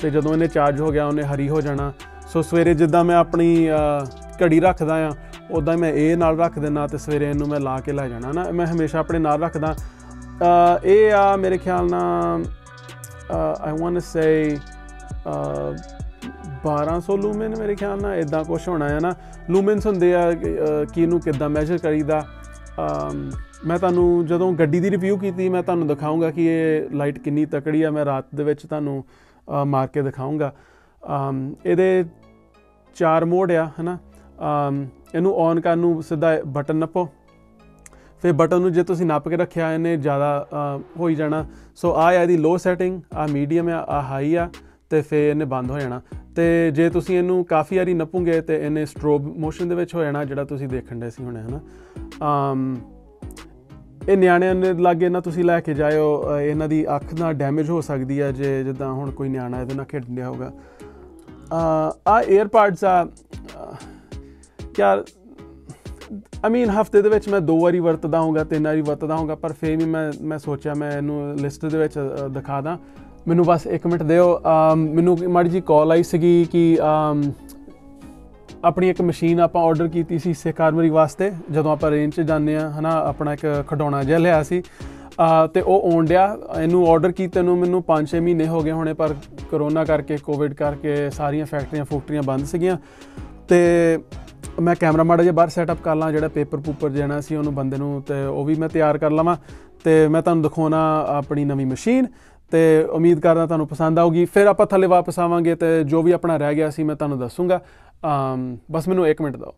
ਤੇ ਜਦੋਂ ਇਹਨੇ ਚਾਰਜ ਹੋ ਗਿਆ ਉਹਨੇ ਹਰੀ ਹੋ ਜਾਣਾ। ਸੋ ਸਵੇਰੇ ਜਿੱਦਾਂ ਮੈਂ ਆਪਣੀ ਘੜੀ ਰੱਖਦਾ ਆ ਉਦਾਂ ਮੈਂ ਇਹ ਨਾਲ ਰੱਖ ਦਿੰਦਾ ਤੇ ਸਵੇਰੇ ਇਹਨੂੰ ਮੈਂ ਲਾ ਕੇ ਲੈ ਜਾਣਾ ਨਾ ਮੈਂ ਹਮੇਸ਼ਾ ਆਪਣੇ ਨਾਲ ਰੱਖਦਾ। ਇਹ ਆ ਮੇਰੇ ਖਿਆਲ ਨਾਲ ਆਈ ਵਾਂਟ ਟੂ ਸੇ 1200 ਲੂਮਨ ਮੇਰੇ ਖਿਆਲ ਨਾਲ ਇਦਾਂ ਕੁਝ ਹੋਣਾ ਹੈ ਨਾ ਲੂਮਨਸ ਹੁੰਦੇ ਆ ਕਿ, ਇਹਨੂੰ ਕਿੱਦਾਂ ਮੈਜ਼ਰ ਕਰੀਦਾ ਮੈਂ ਤੁਹਾਨੂੰ ਜਦੋਂ ਗੱਡੀ ਦੀ ਰਿਵਿਊ ਕੀਤੀ ਮੈਂ ਤੁਹਾਨੂੰ ਦਿਖਾਉਂਗਾ ਕਿ ਇਹ ਲਾਈਟ ਕਿੰਨੀ ਤਕੜੀ ਆ। ਮੈਂ ਰਾਤ ਦੇ ਵਿੱਚ ਤੁਹਾਨੂੰ ਮਾਰ ਕੇ ਦਿਖਾਉਂਗਾ ਇਹਦੇ ਚਾਰ ਮੋਡ ਆ ਹਨਾ? ਅਮ, ਇਹਨੂੰ ਔਨ ਕਰਨ ਨੂੰ ਸਿੱਧਾ ਬਟਨ ਨੱਪੋ। ਫਿਰ ਬਟਨ ਨੂੰ ਜੇ ਤੁਸੀਂ ਨੱਪ ਕੇ ਰੱਖਿਆ ਇਹਨੇ ਜ਼ਿਆਦਾ ਅ, ਹੋ ਹੀ ਜਾਣਾ। ਸੋ ਆ ਆ ਇਹਦੀ ਲੋ ਸੈਟਿੰਗ ਆ ਮੀਡੀਅਮ ਆ ਆ ਹਾਈ ਆ ਤੇ ਫਿਰ ਇਹਨੇ ਬੰਦ ਹੋ ਜਾਣਾ। ਤੇ ਜੇ ਤੁਸੀਂ ਇਹਨੂੰ ਕਾਫੀ ਵਾਰੀ ਨੱਪੋਗੇ ਤੇ ਇਹਨੇ ਸਟ੍ਰੋਬ ਮੋਸ਼ਨ ਦੇ ਵਿੱਚ ਹੋ ਜਾਣਾ ਜਿਹੜਾ ਤੁਸੀਂ ਦੇਖਣ ਦੇ ਸੀ ਹੁਣੇ ਹਨਾ? ਅਮ ਇਹ ਨਿਆਣਿਆਂ ਦੇ ਲਾਗੇ ਨਾ ਤੁਸੀਂ ਲੈ ਕੇ ਜਾਇਓ ਇਹਨਾਂ ਦੀ ਅੱਖ ਨਾਲ ਡੈਮੇਜ ਹੋ ਸਕਦੀ ਹੈ ਜੇ ਜਿੱਦਾਂ ਹੁਣ ਕੋਈ ਨਿਆਣਾ ਇਹਦੇ ਨਾਲ ਖੇਡਣ ਡਿਆ ਹੋਗਾ ਆ 에ਅਰਪਾਡਸ ਆ ਅ, ਯਾਰ ਆਈ ਮੀਨ ਹਫ਼ਤੇ ਦੇ ਵਿੱਚ ਮੈਂ ਦੋ ਵਾਰੀ ਵਰਤਦਾ ਹੋਊਗਾ ਤਿੰਨ ਵਾਰੀ ਵਰਤਦਾ ਹੋਊਗਾ ਪਰ ਫੇਰ ਵੀ ਮੈਂ ਮੈਂ ਸੋਚਿਆ ਮੈਂ ਇਹਨੂੰ ਲਿਸਟ ਦੇ ਵਿੱਚ ਦਿਖਾ ਦਾਂ। ਮੈਨੂੰ ਬਸ 1 ਮਿੰਟ ਦਿਓ ਮੈਨੂੰ ਮਾੜੀ ਜੀ ਕਾਲ ਆਈ ਸੀਗੀ ਕਿ ਆਪਣੀ ਇੱਕ ਮਸ਼ੀਨ ਆਪਾਂ ਆਰਡਰ ਕੀਤੀ ਸੀ ਸਿੱਖ ਵਾਸਤੇ ਜਦੋਂ ਆਪਾਂ ਰੇਂਜ 'ਚ ਜਾਂਦੇ ਆ ਹਨਾ ਆਪਣਾ ਇੱਕ ਖਡਾਉਣਾ ਜਿਹਾ ਲਿਆ ਸੀ। ਅ, ਤੇ ਉਹ ਆਉਣ ਡਿਆ ਇਹਨੂੰ ਆਰਡਰ ਕੀਤੇ ਨੂੰ ਮੈਨੂੰ 5-6 ਮਹੀਨੇ ਹੋ ਗਏ ਹੋਣੇ ਪਰ ਕਰੋਨਾ ਕਰਕੇ ਕੋਵਿਡ ਕਰਕੇ ਸਾਰੀਆਂ ਫੈਕਟਰੀਆਂ ਫੂਕਟਰੀਆਂ ਬੰਦ ਸੀਗੀਆਂ। ਤੇ ਮੈਂ ਕੈਮਰਾ ਮਾੜਾ ਜਿਹਾ ਬਾਹਰ ਸੈਟਅਪ ਕਰ ਲਾਂ ਜਿਹੜਾ ਪੇਪਰ ਪੂਪਰ ਦੇਣਾ ਸੀ ਉਹਨੂੰ ਬੰਦੇ ਨੂੰ ਤੇ ਉਹ ਵੀ ਮੈਂ ਤਿਆਰ ਕਰ ਲਵਾਂ। ਤੇ ਮੈਂ ਤੁਹਾਨੂੰ ਦਿਖਾਉਣਾ ਆਪਣੀ ਨਵੀਂ ਮਸ਼ੀਨ ਤੇ ਉਮੀਦ ਕਰਦਾ ਤੁਹਾਨੂੰ ਪਸੰਦ ਆਊਗੀ। ਫਿਰ ਆਪਾਂ ਥੱਲੇ ਵਾਪਸ ਆਵਾਂਗੇ ਤੇ ਜੋ ਵੀ ਆਪਣਾ ਰਹਿ ਗਿਆ ਸੀ ਮੈਂ ਤੁਹਾਨੂੰ ਦੱਸੂਗਾ। ਬਸ ਮੈਨੂੰ 1 ਮਿੰਟ ਦਿਓ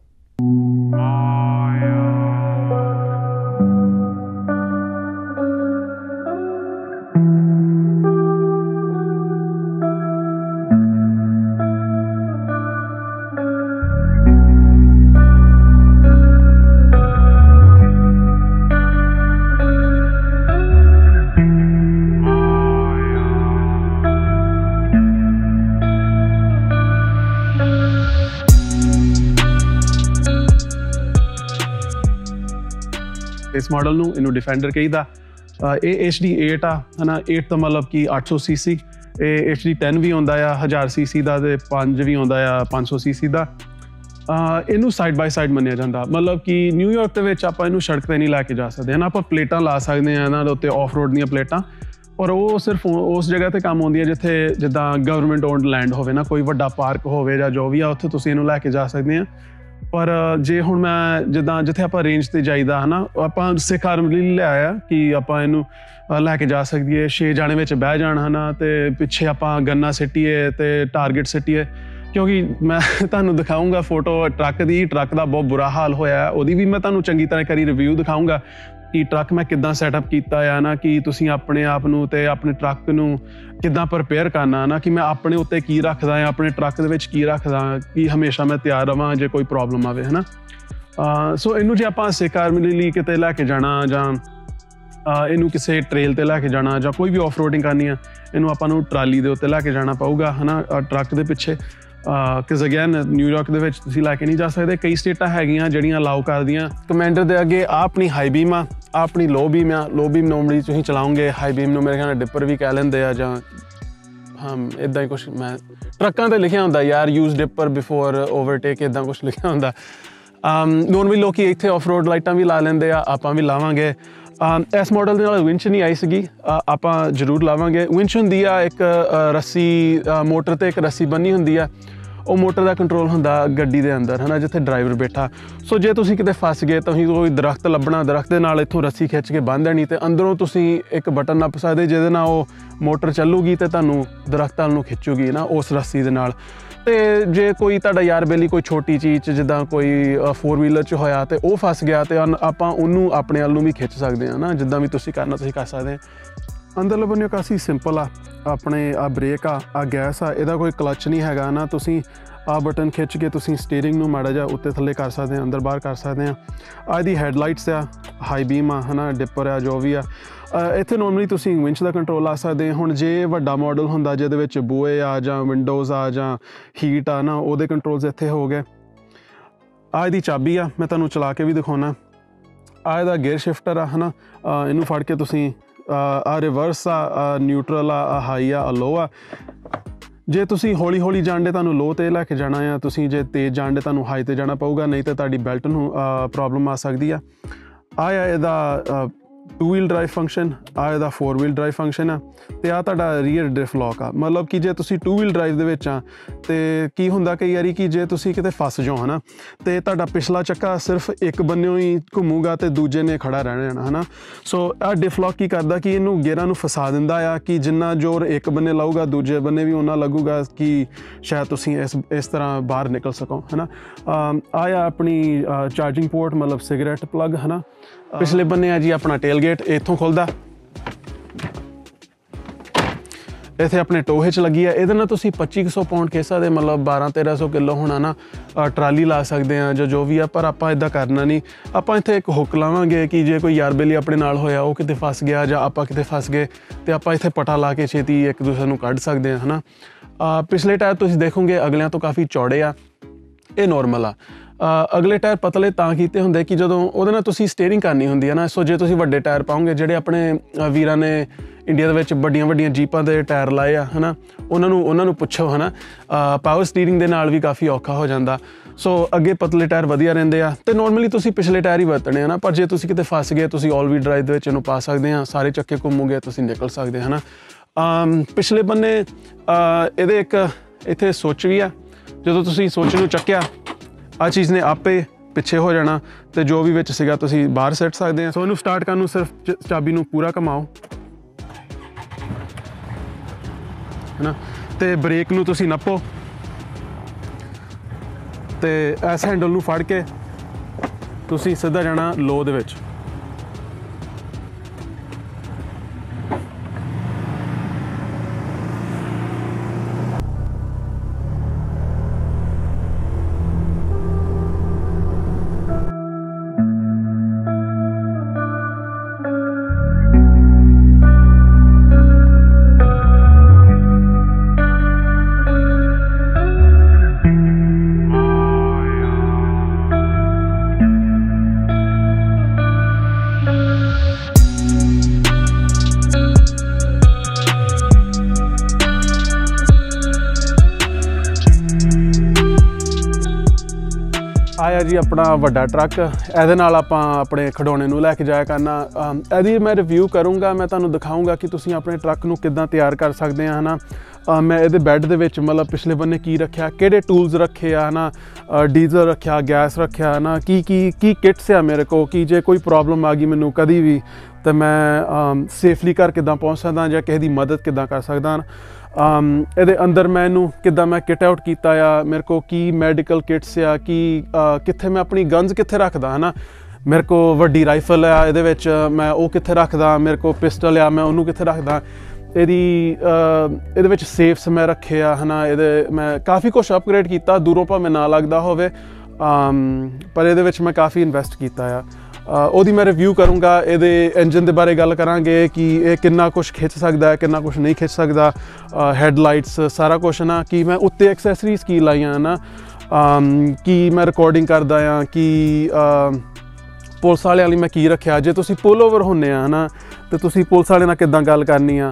ਇਸ ਮਾਡਲ ਨੂੰ ਇਹਨੂੰ ਡਿਫੈਂਡਰ ਕਹੀਦਾ। ਅ, ਇਹ HD8 ਆ ਹਨਾ? 8 ਤਾਂ ਮਤਲਬ ਕਿ 800 ਸੀਸੀ ਇਹ HD10 ਵੀ ਆਉਂਦਾ ਆ 1000 ਸੀਸੀ ਦਾ ਤੇ 5 ਵੀ ਆਉਂਦਾ ਆ 500 ਸੀਸੀ ਦਾ। ਇਹਨੂੰ ਸਾਈਡ ਬਾਈ ਸਾਈਡ ਮੰਨਿਆ ਜਾਂਦਾ। ਮਤਲਬ ਕਿ ਨਿਊਯਾਰਕ ਦੇ ਵਿੱਚ ਆਪਾਂ ਇਹਨੂੰ ਸੜਕ ਤੇ ਨਹੀਂ ਲੈ ਕੇ ਜਾ ਸਕਦੇ ਹਨਾ? ਆਪਾਂ ਪਲੇਟਾਂ ਲਾ ਸਕਦੇ ਹਾਂ ਇਹਨਾਂ ਦੇ ਉੱਤੇ ਆਫ ਰੋਡ ਦੀਆਂ ਪਲੇਟਾਂ। ਔਰ ਉਹ ਸਿਰਫ ਉਸ ਜਗ੍ਹਾ ਤੇ ਕੰਮ ਆਉਂਦੀ ਹੈ ਜਿੱਥੇ ਜਿੱਦਾਂ ਗਵਰਨਮੈਂਟ ਓਨਡ ਲੈਂਡ ਹੋਵੇ ਨਾ ਕੋਈ ਵੱਡਾ ਪਾਰਕ ਹੋਵੇ ਜਾਂ ਜੋ ਵੀ ਆ ਉੱਥੇ ਤੁਸੀਂ ਇਹਨੂੰ ਲੈ ਕੇ ਜਾ ਸਕਦੇ ਆ। ਪਰ ਜੇ ਹੁਣ ਮੈਂ ਜਿੱਦਾਂ ਜਿੱਥੇ ਆਪਾਂ ਰੇਂਜ ਤੇ ਜਾਈਦਾ ਹਨਾ, ਆਪਾਂ ਸਿੱਖ ਆਰਮੀ ਲਈ ਲਿਆਇਆ ਕਿ ਆਪਾਂ ਇਹਨੂੰ ਲੈ ਕੇ ਜਾ ਸਕੀਏ ਛੇ ਜਾਣੇ ਵਿੱਚ ਬਹਿ ਜਾਣ ਹਨਾ ਤੇ ਪਿੱਛੇ ਆਪਾਂ ਗੰਨਾ ਸਿੱਟੀਏ ਤੇ ਟਾਰਗੇਟ ਸਿੱਟੀਏ। ਕਿਉਂਕਿ ਮੈਂ ਤੁਹਾਨੂੰ ਦਿਖਾਉਂਗਾ ਫੋਟੋ ਟਰੱਕ ਦੀ ਟਰੱਕ ਦਾ ਬਹੁਤ ਬੁਰਾ ਹਾਲ ਹੋਇਆ। ਉਹਦੀ ਵੀ ਮੈਂ ਤੁਹਾਨੂੰ ਚੰਗੀ ਤਰ੍ਹਾਂ ਕਰੀ ਰਿਵਿਊ ਦਿਖਾਉਂਗਾ ਕਿ ਟਰੱਕ ਮੈਂ ਕਿੱਦਾਂ ਸੈਟਅਪ ਕੀਤਾ ਆ ਨਾ, ਕਿ ਤੁਸੀਂ ਆਪਣੇ ਆਪ ਨੂੰ ਤੇ ਆਪਣੇ ਟਰੱਕ ਨੂੰ ਕਿੱਦਾਂ ਪ੍ਰਪੇਅਰ ਕਰਨਾ ਨਾ, ਕਿ ਮੈਂ ਆਪਣੇ ਉੱਤੇ ਕੀ ਰੱਖਦਾ ਆ, ਆਪਣੇ ਟਰੱਕ ਦੇ ਵਿੱਚ ਕੀ ਰੱਖਦਾ, ਕਿ ਹਮੇਸ਼ਾ ਮੈਂ ਤਿਆਰ ਰਵਾਂ ਜੇ ਕੋਈ ਪ੍ਰੋਬਲਮ ਆਵੇ, ਹਨਾ? ਸੋ ਇਹਨੂੰ ਜੇ ਆਪਾਂ ਸਿਕਾਰ ਮਿਲੀ ਲਈ ਕਿਤੇ ਲੈ ਕੇ ਜਾਣਾ ਜਾਂ ਇਹਨੂੰ ਕਿਸੇ ਟ੍ਰੇਲ ਤੇ ਲੈ ਕੇ ਜਾਣਾ ਜਾਂ ਕੋਈ ਵੀ ਆਫ-ਰੋਡਿੰਗ ਕਰਨੀ ਆ, ਇਹਨੂੰ ਆਪਾਂ ਨੂੰ ਟਰਾਲੀ ਦੇ ਉੱਤੇ ਲੈ ਕੇ ਜਾਣਾ ਪਊਗਾ, ਹਨਾ? ਅਹ, ਟਰੱਕ ਦੇ ਪਿੱਛੇ। ਕਿਸ ਅਗੇਨ ਨਿਊਯਾਰਕ ਦੇ ਵਿੱਚ ਤੁਸੀਂ ਲੈ ਕੇ ਨਹੀਂ ਜਾ ਸਕਦੇ। ਕਈ ਸਟੇਟਾਂ ਹੈਗੀਆਂ ਜਿਹੜੀਆਂ ਅਲਾਉ ਕਰਦੀਆਂ। ਕਮੈਂਡਰ ਦੇ ਅੱਗੇ ਆ ਆਪਣੀ ਹਾਈ ਬੀਮ ਆ ਆਪਣੀ ਲੋ ਬੀਮ ਆ। ਲੋ ਬੀਮ ਨੋਰਮਲੀ ਤੁਸੀਂ ਚਲਾਉਂਗੇ ਹਾਈ ਬੀਮ ਨੂੰ ਮੇਰੇ ਖਿਆਲ ਨਾਲ ਡਿੱਪਰ ਵੀ ਕਹਿ ਲੈਂਦੇ ਆ ਜਾਂ ਹਾਂ ਇਦਾਂ ਹੀ ਕੁਝ ਮੈਂ, ਟਰੱਕਾਂ ਤੇ ਲਿਖਿਆ ਹੁੰਦਾ ਯਾਰ ਯੂਜ਼ ਡਿੱਪਰ ਬਿਫੋਰ ਓਵਰਟੇਕ ਇਦਾਂ ਕੁਝ ਲਿਖਿਆ ਹੁੰਦਾ। ਅਮ ਨੋਰਮਲੀ ਲੋਕੀ ਇੱਥੇ ਆਫ-ਰੋਡ ਲਾਈਟਾਂ ਵੀ ਲਾ ਲੈਂਦੇ ਆ, ਆਪਾਂ ਵੀ ਲਾਵਾਂਗੇ। ਇਸ ਮਾਡਲ ਦੇ ਨਾਲ ਵਿੰਚ ਨਹੀਂ ਆਈ ਸੀਗੀ ਆਪਾਂ ਜ਼ਰੂਰ ਲਾਵਾਂਗੇ। ਵਿੰਚ ਹੁੰਦੀ ਆ ਇੱਕ ਰੱਸੀ ਮੋਟਰ ਤੇ ਇੱਕ ਰੱਸੀ ਬੰਨੀ ਹੁੰਦੀ ਆ। ਉਹ ਮੋਟਰ ਦਾ ਕੰਟਰੋਲ ਹੁੰਦਾ ਗੱਡੀ ਦੇ ਅੰਦਰ, ਹਨਾ, ਜਿੱਥੇ ਡਰਾਈਵਰ ਬੈਠਾ। ਸੋ ਜੇ ਤੁਸੀਂ ਕਿਤੇ ਫਸ ਗਏ, ਤਾਂ ਤੁਸੀਂ ਕੋਈ ਦਰਖਤ ਲੱਭਣਾ, ਦਰਖਤ ਦੇ ਨਾਲ ਇੱਥੋਂ ਰੱਸੀ ਖਿੱਚ ਕੇ ਬੰਨ੍ਹ ਦੇਣੀ ਤੇ ਅੰਦਰੋਂ ਤੁਸੀਂ ਇੱਕ ਬਟਨ ਨੱਪ ਸਕਦੇ, ਜਿਹਦੇ ਨਾਲ ਉਹ ਮੋਟਰ ਚੱਲੂਗੀ ਤੇ ਤੁਹਾਨੂੰ ਦਰਖਤਾਂ ਨੂੰ ਖਿੱਚੂਗੀ ਨਾ ਉਸ ਰੱਸੀ ਦੇ ਨਾਲ। ਤੇ ਜੇ ਕੋਈ ਤੁਹਾਡਾ ਯਾਰ ਬੇਲੀ ਕੋਈ ਛੋਟੀ ਚੀਜ਼ 'ਚ, ਜਿੱਦਾਂ ਕੋਈ 4 ਵੀਲਰ 'ਚ ਹੋਇਆ ਤੇ ਉਹ ਫਸ ਗਿਆ ਤੇ ਅਨ- ਆਪਾਂ ਉਹਨੂੰ ਆਪਣੇ ਵੱਲ ਨੂੰ ਵੀ ਖਿੱਚ ਸਕਦੇ ਆ ਨਾ ਜਿੱਦਾਂ ਵੀ ਤੁਸੀਂ ਕਰਨਾ, ਤੁਸੀਂ ਕਰ ਸਕਦੇ ਅੰਦਰਲੇ ਬੰਨਿਓ ਕਾਸੀ ਸਿੰਪਲ ਆ। ਆਪਣੇ ਆ ਬ੍ਰੇਕ ਆ ਆ ਗੈਸ ਆ ਇਹਦਾ ਕੋਈ ਕਲਚ ਨਹੀਂ ਹੈਗਾ ਨਾ ਤੁਸੀਂ ਆ ਬਟਨ ਖਿੱਚ ਕੇ ਤੁਸੀਂ ਸਟੀਅਰਿੰਗ ਨੂੰ ਮਾੜਾ ਜਿਹਾ ਉੱਤੇ ਥੱਲੇ ਕਰ ਸਕਦੇ ਆ ਅੰਦਰ ਬਾਹਰ ਕਰ ਸਕਦੇ ਆ। ਆ ਇਹਦੀ ਹੈਡਲਾਈਟਸ ਆ ਹਾਈ ਬੀਮ ਆ ਹਨਾ ਡਿੱਪਰ ਆ ਜੋ ਵੀ ਆ। ਇੱਥੇ ਨਾਰਮਲੀ ਤੁਸੀਂ ਵਿੰਚ ਦਾ ਕੰਟਰੋਲ ਲਾ ਸਕਦੇ ਹੁਣ ਜੇ ਵੱਡਾ ਮਾਡਲ ਹੁੰਦਾ ਜਿਹਦੇ ਵਿੱਚ ਬੂਏ ਆ ਜਾਂ ਵਿੰਡੋਜ਼ ਆ ਜਾਂ ਹੀਟ ਆ ਨਾ ਉਹਦੇ ਕੰਟਰੋਲਸ ਇੱਥੇ ਹੋ ਗਏ। ਆ ਇਹਦੀ ਚਾਬੀ ਆ ਮੈਂ ਤੁਹਾਨੂੰ ਚਲਾ ਕੇ ਵੀ ਦਿਖਾਉਣਾ। ਆ ਇਹਦਾ ਗੇਅਰ ਸ਼ਿਫਟਰ ਆ ਹਨਾ। ਅ, ਇਹਨੂੰ ਫੜ ਕੇ ਤੁਸੀਂ ਆ ਰਿਵਰਸ ਆ ਨਿਊਟਰਲ ਆ ਹਾਈ ਆ ਲੋ ਆ। ਜੇ ਤੁਸੀਂ ਹੌਲੀ ਹੌਲੀ ਜਾਣਦੇ ਤੁਹਾਨੂੰ ਲੋ ਤੇ ਲੈ ਕੇ ਜਾਣਾ ਆ, ਤੁਸੀਂ ਜੇ ਤੇਜ਼ ਜਾਣਦੇ ਤੁਹਾਨੂੰ ਹਾਈ ਤੇ ਜਾਣਾ ਪਊਗਾ, ਨਹੀਂ ਤਾਂ ਤੁਹਾਡੀ ਬੈਲਟ ਨੂੰ ਪ੍ਰੋਬਲਮ ਆ ਸਕਦੀ ਆ। ਆ ਆ ਇਹਦਾ ਟੂ ਵੀਲ ਡਰਾਈਵ ਫੰਕਸ਼ਨ ਆ ਇਹਦਾ ਫੋਰ ਵੀਲ ਡਰਾਈਵ ਫੰਕਸ਼ਨ ਆ ਤੇ ਆ ਤੁਹਾਡਾ ਰੀਅਰ ਡ੍ਰਿਫਟ ਲੌਕ ਆ। ਮਤਲਬ ਕਿ ਜੇ ਤੁਸੀਂ ਟੂ ਵੀਲ ਡਰਾਈਵ ਦੇ ਵਿੱਚ ਆ ਤੇ ਕੀ ਹੁੰਦਾ ਕਈ ਵਾਰੀ ਕਿ ਜੇ ਤੁਸੀਂ ਕਿਤੇ ਫਸ ਜਾਓ ਹਨਾ ਤੇ ਤੁਹਾਡਾ ਪਿਛਲਾ ਚੱਕਾ ਸਿਰਫ ਇੱਕ ਬੰਨਿਓ ਹੀ ਘੁੰਮੂਗਾ ਤੇ ਦੂਜੇ ਨੇ ਖੜਾ ਰਹਿਣਾ ਜਾਣਾ ਹਨਾ। ਸੋ ਆ ਡਿਫ ਲੌਕ ਕੀ ਕਰਦਾ ਕਿ ਇਹਨੂੰ ਗੇਅਰਾਂ ਨੂੰ ਫਸਾ ਦਿੰਦਾ ਆ ਕਿ ਜਿੰਨਾ ਜ਼ੋਰ ਇੱਕ ਬੰਨੇ ਲਾਊਗਾ ਦੂਜੇ ਬੰਨੇ ਵੀ ਉਹਨਾਂ ਲੱਗੂਗਾ ਕਿ ਸ਼ਾਇਦ ਤੁਸੀਂ ਇਸ ਇਸ ਤਰ੍ਹਾਂ ਬਾਹਰ ਨਿਕਲ ਸਕੋ ਹਨਾ। ਅਮ, ਆ ਆ ਆਪਣੀ ਚਾਰਜਿੰਗ ਪੋਰਟ ਮਤਲਬ ਸਿਗਰਟ ਪਲੱਗ ਹਨਾ। ਪਿਛਲੇ ਬੰਨੇ ਆ ਜੀ ਆਪਣਾ ਟੇਲ ਗੇਟ ਇੱਥੋਂ ਖੁੱਲਦਾ। ਇੱਥੇ ਆਪਣੇ ਟੋਹੇ ਚ ਲੱਗੀ ਆ। ਇਹਦੇ ਨਾਲ ਤੁਸੀਂ 2500 ਪਾਉਂਡ ਕਹਿ ਸਕਦੇ ਮਤਲਬ 12 1300 ਕਿਲੋ ਹੋਣਾ ਨਾ ਟਰਾਲੀ ਲਾ ਸਕਦੇ ਆ ਜਾਂ ਜੋ ਵੀ ਆ ਪਰ ਆਪਾਂ ਇਦਾਂ ਕਰਨਾ ਨਹੀਂ। ਆਪਾਂ ਇੱਥੇ ਇੱਕ ਹੁੱਕ ਲਾਵਾਂਗੇ ਕਿ ਜੇ ਕੋਈ ਯਾਰ ਬੇਲੀ ਆਪਣੇ ਨਾਲ ਹੋਇਆ ਉਹ ਕਿਤੇ ਫਸ ਗਿਆ ਜਾਂ ਆਪਾਂ ਕਿਤੇ ਫਸ ਗਏ ਤੇ ਆਪਾਂ ਇੱਥੇ ਪਟਾ ਲਾ ਕੇ ਛੇਤੀ ਇੱਕ ਦੂਸਰੇ ਨੂੰ ਕੱਢ ਸਕਦੇ ਆ ਹਨਾ? ਪਿਛਲੇ ਟਾਇਰ ਤੁਸੀਂ ਦੇਖੋਗੇ ਅਗਲਿਆਂ ਤੋਂ ਕਾਫੀ ਚੌੜੇ ਆ। ਇਹ ਨਾਰਮਲ ਆ। ਅਗਲੇ ਟਾਇਰ ਪਤਲੇ ਤਾਂ ਕੀਤੇ ਹੁੰਦੇ ਕਿ ਜਦੋਂ ਉਹਦੇ ਨਾਲ ਤੁਸੀਂ ਸਟੀਅਰਿੰਗ ਕਰਨੀ ਹੁੰਦੀ ਹੈ ਨਾ, ਸੋ ਜੇ ਤੁਸੀਂ ਵੱਡੇ ਟਾਇਰ ਪਾਉਂਗੇ ਜਿਹੜੇ ਆਪਣੇ ਵੀਰਾਂ ਨੇ ਇੰਡੀਆ ਦੇ ਵਿੱਚ ਵੱਡੀਆਂ ਵੱਡੀਆਂ ਜੀਪਾਂ ਦੇ ਟਾਇਰ ਲਾਏ ਆ, ਹਨਾ, ਉਹਨਾਂ ਨੂੰ ਉਹਨਾਂ ਨੂੰ ਪੁੱਛੋ, ਹਨਾ ਪਾਵਰ ਸਟੀਅਰਿੰਗ ਦੇ ਨਾਲ ਵੀ ਕਾਫੀ ਔਖਾ ਹੋ ਜਾਂਦਾ। ਸੋ ਅੱਗੇ ਪਤਲੇ ਟਾਇਰ ਵਧੀਆ ਰਹਿੰਦੇ ਆ ਤੇ ਨਾਰਮਲੀ ਤੁਸੀਂ ਪਿਛਲੇ ਟਾਇਰ ਹੀ ਵਰਤਣੇ ਆ ਨਾ, ਪਰ ਜੇ ਤੁਸੀਂ ਕਿਤੇ ਫਸ ਗਏ, ਤੁਸੀਂ ਆਲ ਵੀ ਡਰਾਈਵ ਦੇ ਵਿੱਚ ਇਹਨੂੰ ਪਾ ਸਕਦੇ ਆ, ਸਾਰੇ ਚੱਕੇ ਘੁੰਮੋਗੇ, ਤੁਸੀਂ ਨਿਕਲ ਸਕਦੇ, ਹਨਾ। ਅਮ, ਪਿਛਲੇ ਬੰਨੇ ਇਹਦੇ ਇੱਕ ਇੱਥੇ ਸੋਚ ਵੀ ਆ, ਜਦੋਂ ਤੁਸੀਂ ਸੋਚ ਨੂੰ ਚੱਕਿਆ ਆ ਚੀਜ਼ ਨੇ ਆਪੇ ਪਿੱਛੇ ਹੋ ਜਾਣਾ ਤੇ ਜੋ ਵੀ ਵਿੱਚ ਸੀਗਾ ਤੁਸੀਂ ਬਾਹਰ ਸੱਟ ਸਕਦੇ ਆ। ਸੋ ਇਹਨੂੰ ਸਟਾਰਟ ਕਰਨ ਨੂੰ ਸਿਰਫ ਚ- ਚਾਬੀ ਨੂੰ ਪੂਰਾ ਘਮਾਓ। ਹੈਨਾ? ਤੇ ਬ੍ਰੇਕ ਨੂੰ ਤੁਸੀਂ ਨੱਪੋ। ਤੇ ਇਸ ਹੈਂਡਲ ਨੂੰ ਫੜ ਕੇ ਤੁਸੀਂ ਸਿੱਧਾ ਜਾਣਾ ਲੋ ਦੇ ਵਿੱਚ। ਆਇਆ ਜੀ ਆਪਣਾ ਵੱਡਾ ਟਰੱਕ। ਇਹਦੇ ਨਾਲ ਆਪਾਂ ਆਪਣੇ ਖਡੌਣੇ ਨੂੰ ਲੈ ਕੇ ਜਾਇਆ ਕਰਨਾ। ਇਹਦੀ ਮੈਂ ਰਿਵਿਊ ਕਰੂੰਗਾ ਮੈਂ ਤੁਹਾਨੂੰ ਦਿਖਾਉਂਗਾ ਕਿ ਤੁਸੀਂ ਆਪਣੇ ਟਰੱਕ ਨੂੰ ਕਿੱਦਾਂ ਤਿਆਰ ਕਰ ਸਕਦੇ ਆ ਹਨਾ। ਅਮ, ਮੈਂ ਇਹਦੇ ਬੈੱਡ ਦੇ ਵਿੱਚ ਮਤਲਬ ਪਿਛਲੇ ਬੰਨੇ ਕੀ ਰੱਖਿਆ ਕਿਹੜੇ ਟੂਲਸ ਰੱਖੇ ਆ ਹਨਾ। ਅ, ਡੀਜ਼ਲ ਰੱਖਿਆ ਗੈਸ ਰੱਖਿਆ ਹਨਾ। ਕੀ ਕੀ ਕੀ ਕਿਟਸ ਆ ਮੇਰੇ ਕੋ ਕਿ ਜੇ ਕੋਈ ਪ੍ਰੋਬਲਮ ਆ ਗਈ ਮੈਨੂੰ ਕਦੀ ਵੀ ਤਾਂ ਮੈਂ ਸੇਫਲੀ ਘਰ ਕਿੱਦਾਂ ਪਹੁੰਚ ਸਕਦਾ ਜਾਂ ਕਿਸੇ ਦੀ ਮਦਦ ਕਿੱਦਾਂ ਕਰ ਸਕਦਾ। ਅਮ ਇਹਦੇ ਅੰਦਰ ਮੈਂ ਇਹਨੂੰ ਕਿੱਦਾਂ ਮੈਂ ਕਿਟ ਆਊਟ ਕੀਤਾ ਆ, ਮੇਰੇ ਕੋ ਕੀ ਮੈਡੀਕਲ ਕਿਟਸ ਆ, ਕੀ ਕਿੱਥੇ ਮੈਂ ਆਪਣੀ ਗਨਸ ਕਿੱਥੇ ਰੱਖਦਾ, ਹਨਾ? ਮੇਰੇ ਕੋ ਵੱਡੀ ਰਾਈਫਲ ਆ, ਇਹਦੇ ਵਿੱਚ ਮੈਂ ਉਹ ਕਿੱਥੇ ਰੱਖਦਾ, ਮੇਰੇ ਕੋ ਪਿਸਟਲ ਆ, ਮੈਂ ਉਹਨੂੰ ਕਿੱਥੇ ਰੱਖਦਾ? ਇਹਦੀ ਇਹਦੇ ਵਿੱਚ ਸੇਫਸ ਮੈਂ ਰੱਖੇ ਆ, ਹਨਾ? ਇਹਦੇ ਮੈਂ ਕਾਫੀ ਕੁਝ ਅਪਗ੍ਰੇਡ ਕੀਤਾ, ਦੂਰੋਂ ਭਾਵੇਂ ਨਾ ਲੱਗਦਾ ਹੋਵੇ ਪਰ ਇਹਦੇ ਵਿੱਚ ਮੈਂ ਕਾਫੀ ਇਨਵੈਸਟ ਕੀਤਾ ਆ। ਉਹਦੀ ਮੈਂ ਰਿਵਿਊ ਕਰੂੰਗਾ ਇਹਦੇ ਇੰਜਨ ਦੇ ਬਾਰੇ ਗੱਲ ਕਰਾਂਗੇ ਕਿ ਇਹ ਕਿੰਨਾ ਕੁਝ ਖਿੱਚ ਸਕਦਾ ਹੈ ਕਿੰਨਾ ਕੁਝ ਨਹੀਂ ਖਿੱਚ ਸਕਦਾ ਹੈਡਲਾਈਟਸ ਸਾਰਾ ਕੁਝ ਨਾ ਕਿ ਮੈਂ ਉੱਤੇ ਐਕਸੈਸਰੀਜ਼ ਕੀ ਲਾਈਆਂ ਨਾ ਅਮ, ਕੀ ਮੈਂ ਰਿਕਾਰਡਿੰਗ ਕਰਦਾ ਆ ਕਿ ਪੁਲਿਸ ਵਾਲਿਆਂ ਲਈ ਮੈਂ ਕੀ ਰੱਖਿਆ ਜੇ ਤੁਸੀਂ ਪੁਲ ਓਵਰ ਹੁੰਨੇ ਆ ਹਨਾ ਤੇ ਤੁਸੀਂ ਪੁਲਿਸ ਵਾਲਿਆਂ ਨਾਲ ਕਿੱਦਾਂ ਗੱਲ ਕਰਨੀ ਆ